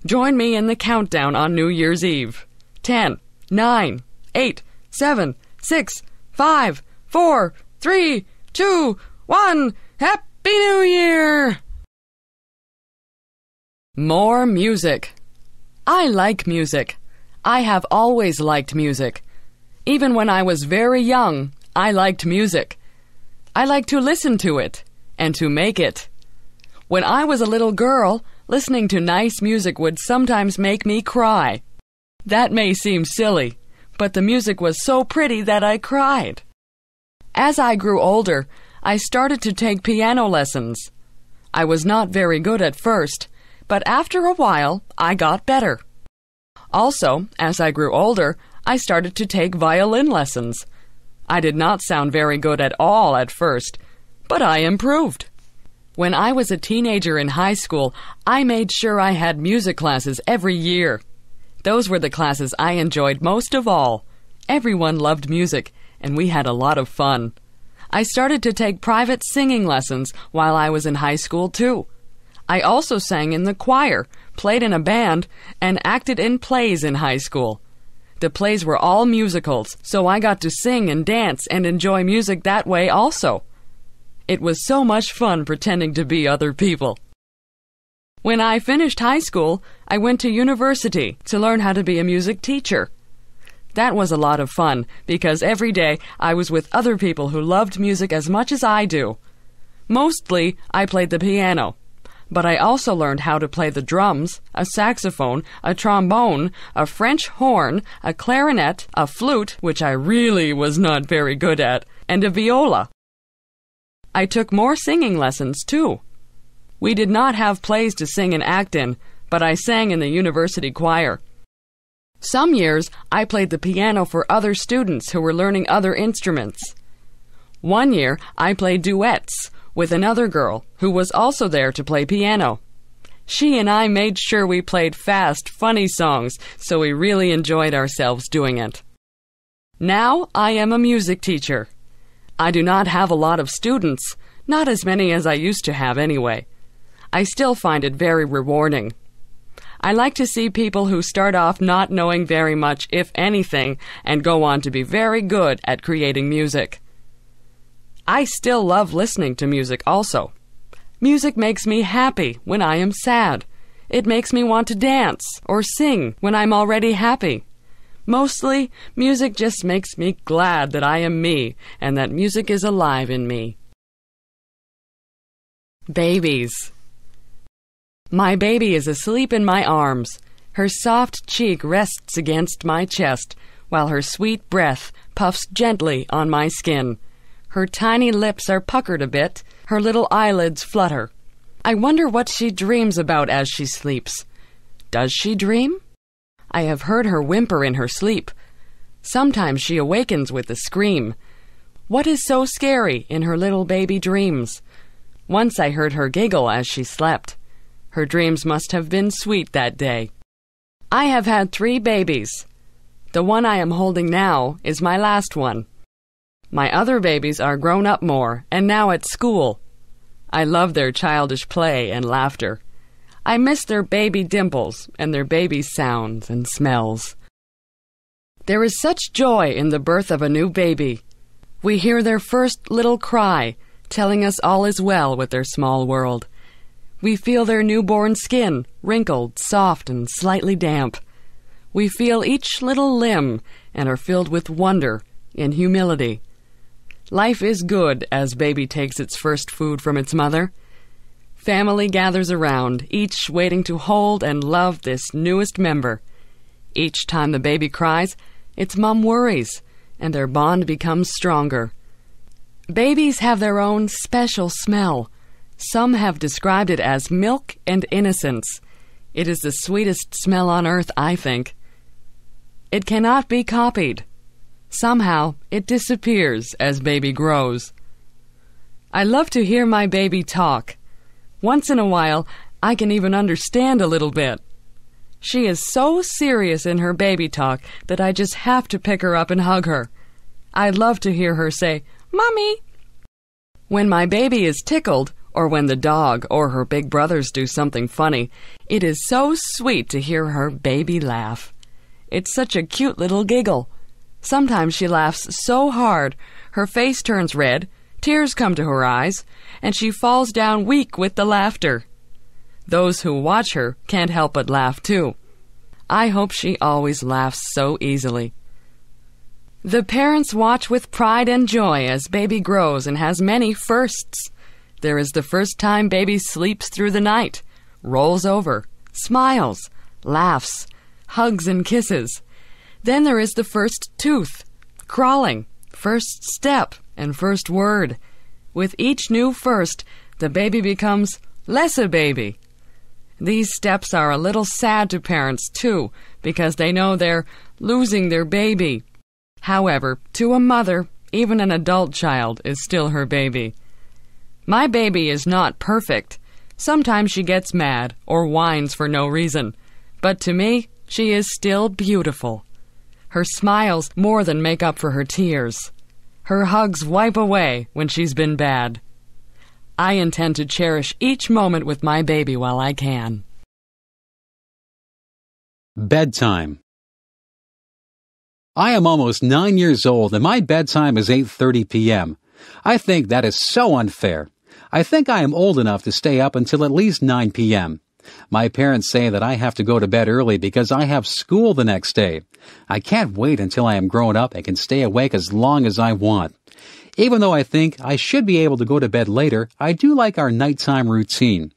Join me in the countdown on New Year's Eve. Ten, nine, eight, seven, six, five, four, three, two, one. Happy New Year! More music. I like music. I have always liked music. Even when I was very young, I liked music. I liked to listen to it and to make it. When I was a little girl, listening to nice music would sometimes make me cry. That may seem silly, but the music was so pretty that I cried. As I grew older, I started to take piano lessons. I was not very good at first, but after a while I got better. Also, as I grew older, I started to take violin lessons. I did not sound very good at all at first, but I improved. When I was a teenager in high school, I made sure I had music classes every year. Those were the classes I enjoyed most of all. Everyone loved music, and we had a lot of fun. I started to take private singing lessons while I was in high school, too. I also sang in the choir, played in a band, and acted in plays in high school. The plays were all musicals, so I got to sing and dance and enjoy music that way also. It was so much fun pretending to be other people. When I finished high school, I went to university to learn how to be a music teacher. That was a lot of fun because every day I was with other people who loved music as much as I do. Mostly, I played the piano but I also learned how to play the drums, a saxophone, a trombone, a French horn, a clarinet, a flute, which I really was not very good at, and a viola. I took more singing lessons, too. We did not have plays to sing and act in, but I sang in the university choir. Some years I played the piano for other students who were learning other instruments. One year I played duets with another girl who was also there to play piano. She and I made sure we played fast, funny songs, so we really enjoyed ourselves doing it. Now I am a music teacher. I do not have a lot of students, not as many as I used to have anyway. I still find it very rewarding. I like to see people who start off not knowing very much, if anything, and go on to be very good at creating music. I still love listening to music also. Music makes me happy when I am sad. It makes me want to dance or sing when I'm already happy. Mostly, music just makes me glad that I am me and that music is alive in me. Babies. My baby is asleep in my arms. Her soft cheek rests against my chest, while her sweet breath puffs gently on my skin. Her tiny lips are puckered a bit, her little eyelids flutter. I wonder what she dreams about as she sleeps. Does she dream? I have heard her whimper in her sleep. Sometimes she awakens with a scream. What is so scary in her little baby dreams? Once I heard her giggle as she slept. Her dreams must have been sweet that day. I have had three babies. The one I am holding now is my last one. My other babies are grown up more and now at school. I love their childish play and laughter. I miss their baby dimples and their baby sounds and smells. There is such joy in the birth of a new baby. We hear their first little cry, telling us all is well with their small world. We feel their newborn skin, wrinkled, soft, and slightly damp. We feel each little limb and are filled with wonder and humility. Life is good as baby takes its first food from its mother. Family gathers around, each waiting to hold and love this newest member. Each time the baby cries, its mom worries, and their bond becomes stronger. Babies have their own special smell. Some have described it as milk and innocence. It is the sweetest smell on earth, I think. It cannot be copied. Somehow, it disappears as baby grows. I love to hear my baby talk. Once in a while, I can even understand a little bit. She is so serious in her baby talk that I just have to pick her up and hug her. I love to hear her say, Mommy. When my baby is tickled, or when the dog or her big brothers do something funny, it is so sweet to hear her baby laugh. It's such a cute little giggle. Sometimes she laughs so hard, her face turns red, tears come to her eyes, and she falls down weak with the laughter. Those who watch her can't help but laugh too. I hope she always laughs so easily. The parents watch with pride and joy as baby grows and has many firsts. There is the first time baby sleeps through the night, rolls over, smiles, laughs, hugs and kisses. Then there is the first tooth, crawling, first step, and first word. With each new first, the baby becomes less a baby. These steps are a little sad to parents, too, because they know they're losing their baby. However, to a mother, even an adult child is still her baby. My baby is not perfect. Sometimes she gets mad or whines for no reason. But to me, she is still beautiful. Her smiles more than make up for her tears. Her hugs wipe away when she's been bad. I intend to cherish each moment with my baby while I can. Bedtime. I am almost nine years old and my bedtime is 8.30 p.m. I think that is so unfair. I think I am old enough to stay up until at least 9 p.m. My parents say that I have to go to bed early because I have school the next day. I can't wait until I am grown up and can stay awake as long as I want. Even though I think I should be able to go to bed later, I do like our nighttime routine.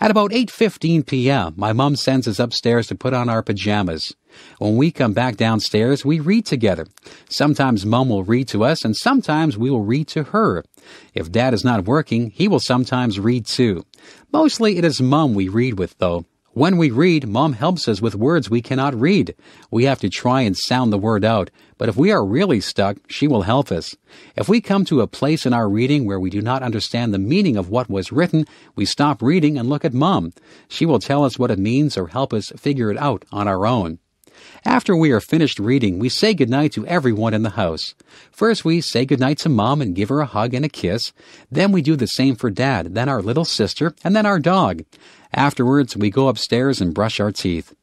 At about 8:15 p.m., my mom sends us upstairs to put on our pajamas. When we come back downstairs, we read together. Sometimes mom will read to us and sometimes we will read to her. If dad is not working, he will sometimes read too. Mostly it is mom we read with though. When we read, Mom helps us with words we cannot read. We have to try and sound the word out, but if we are really stuck, she will help us. If we come to a place in our reading where we do not understand the meaning of what was written, we stop reading and look at Mom. She will tell us what it means or help us figure it out on our own. After we are finished reading, we say goodnight to everyone in the house. First, we say goodnight to Mom and give her a hug and a kiss. Then we do the same for Dad, then our little sister, and then our dog. Afterwards, we go upstairs and brush our teeth.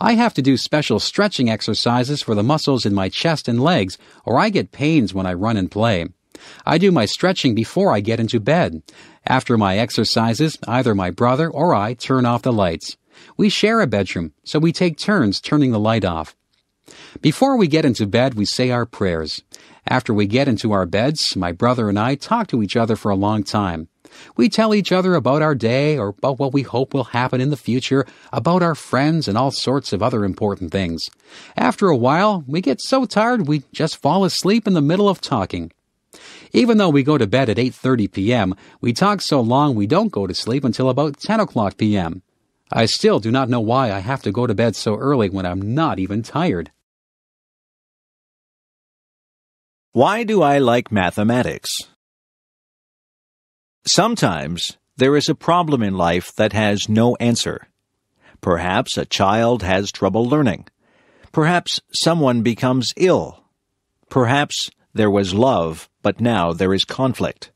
I have to do special stretching exercises for the muscles in my chest and legs, or I get pains when I run and play. I do my stretching before I get into bed. After my exercises, either my brother or I turn off the lights. We share a bedroom, so we take turns turning the light off. Before we get into bed, we say our prayers. After we get into our beds, my brother and I talk to each other for a long time. We tell each other about our day or about what we hope will happen in the future, about our friends and all sorts of other important things. After a while, we get so tired we just fall asleep in the middle of talking. Even though we go to bed at 8:30 p.m., we talk so long we don't go to sleep until about 10 o'clock p.m. I still do not know why I have to go to bed so early when I'm not even tired. Why do I like mathematics? Sometimes there is a problem in life that has no answer. Perhaps a child has trouble learning. Perhaps someone becomes ill. Perhaps there was love, but now there is conflict.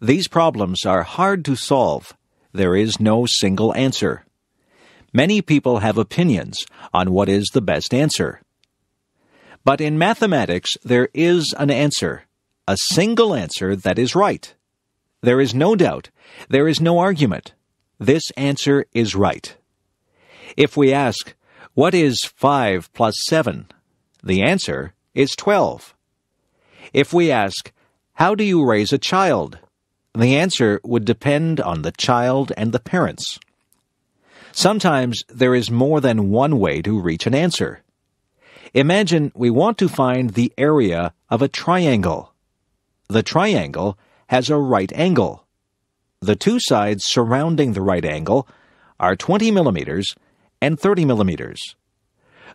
These problems are hard to solve. There is no single answer. Many people have opinions on what is the best answer. But in mathematics, there is an answer, a single answer that is right. There is no doubt. There is no argument. This answer is right. If we ask, what is 5 plus 7? The answer is 12. If we ask, how do you raise a child? The answer would depend on the child and the parents. Sometimes there is more than one way to reach an answer. Imagine we want to find the area of a triangle. The triangle has a right angle. The two sides surrounding the right angle are 20 millimeters and 30 millimeters.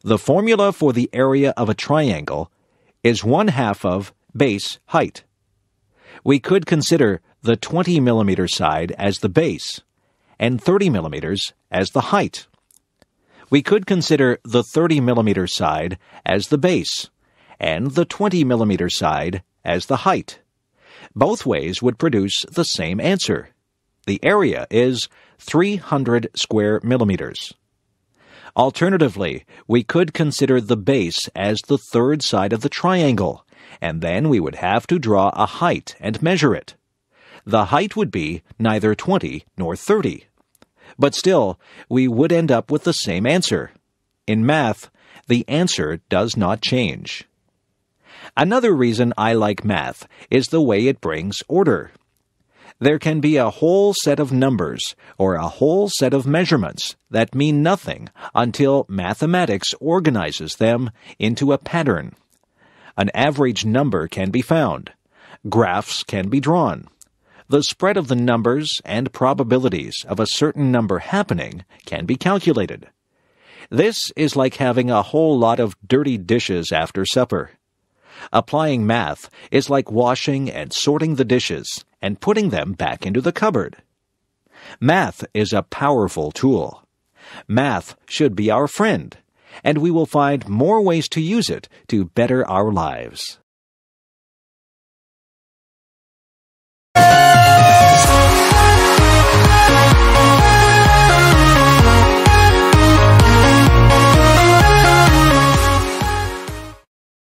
The formula for the area of a triangle is one half of base height. we could consider the 20 millimeter side as the base and 30 millimeters as the height. We could consider the 30 millimeter side as the base and the 20 millimeter side as the height. Both ways would produce the same answer. The area is 300 square millimeters. Alternatively, we could consider the base as the third side of the triangle, and then we would have to draw a height and measure it. The height would be neither 20 nor 30. But still, we would end up with the same answer. In math, the answer does not change. Another reason I like math is the way it brings order. There can be a whole set of numbers or a whole set of measurements that mean nothing until mathematics organizes them into a pattern. An average number can be found. Graphs can be drawn. The spread of the numbers and probabilities of a certain number happening can be calculated. This is like having a whole lot of dirty dishes after supper. Applying math is like washing and sorting the dishes and putting them back into the cupboard. Math is a powerful tool. Math should be our friend, and we will find more ways to use it to better our lives.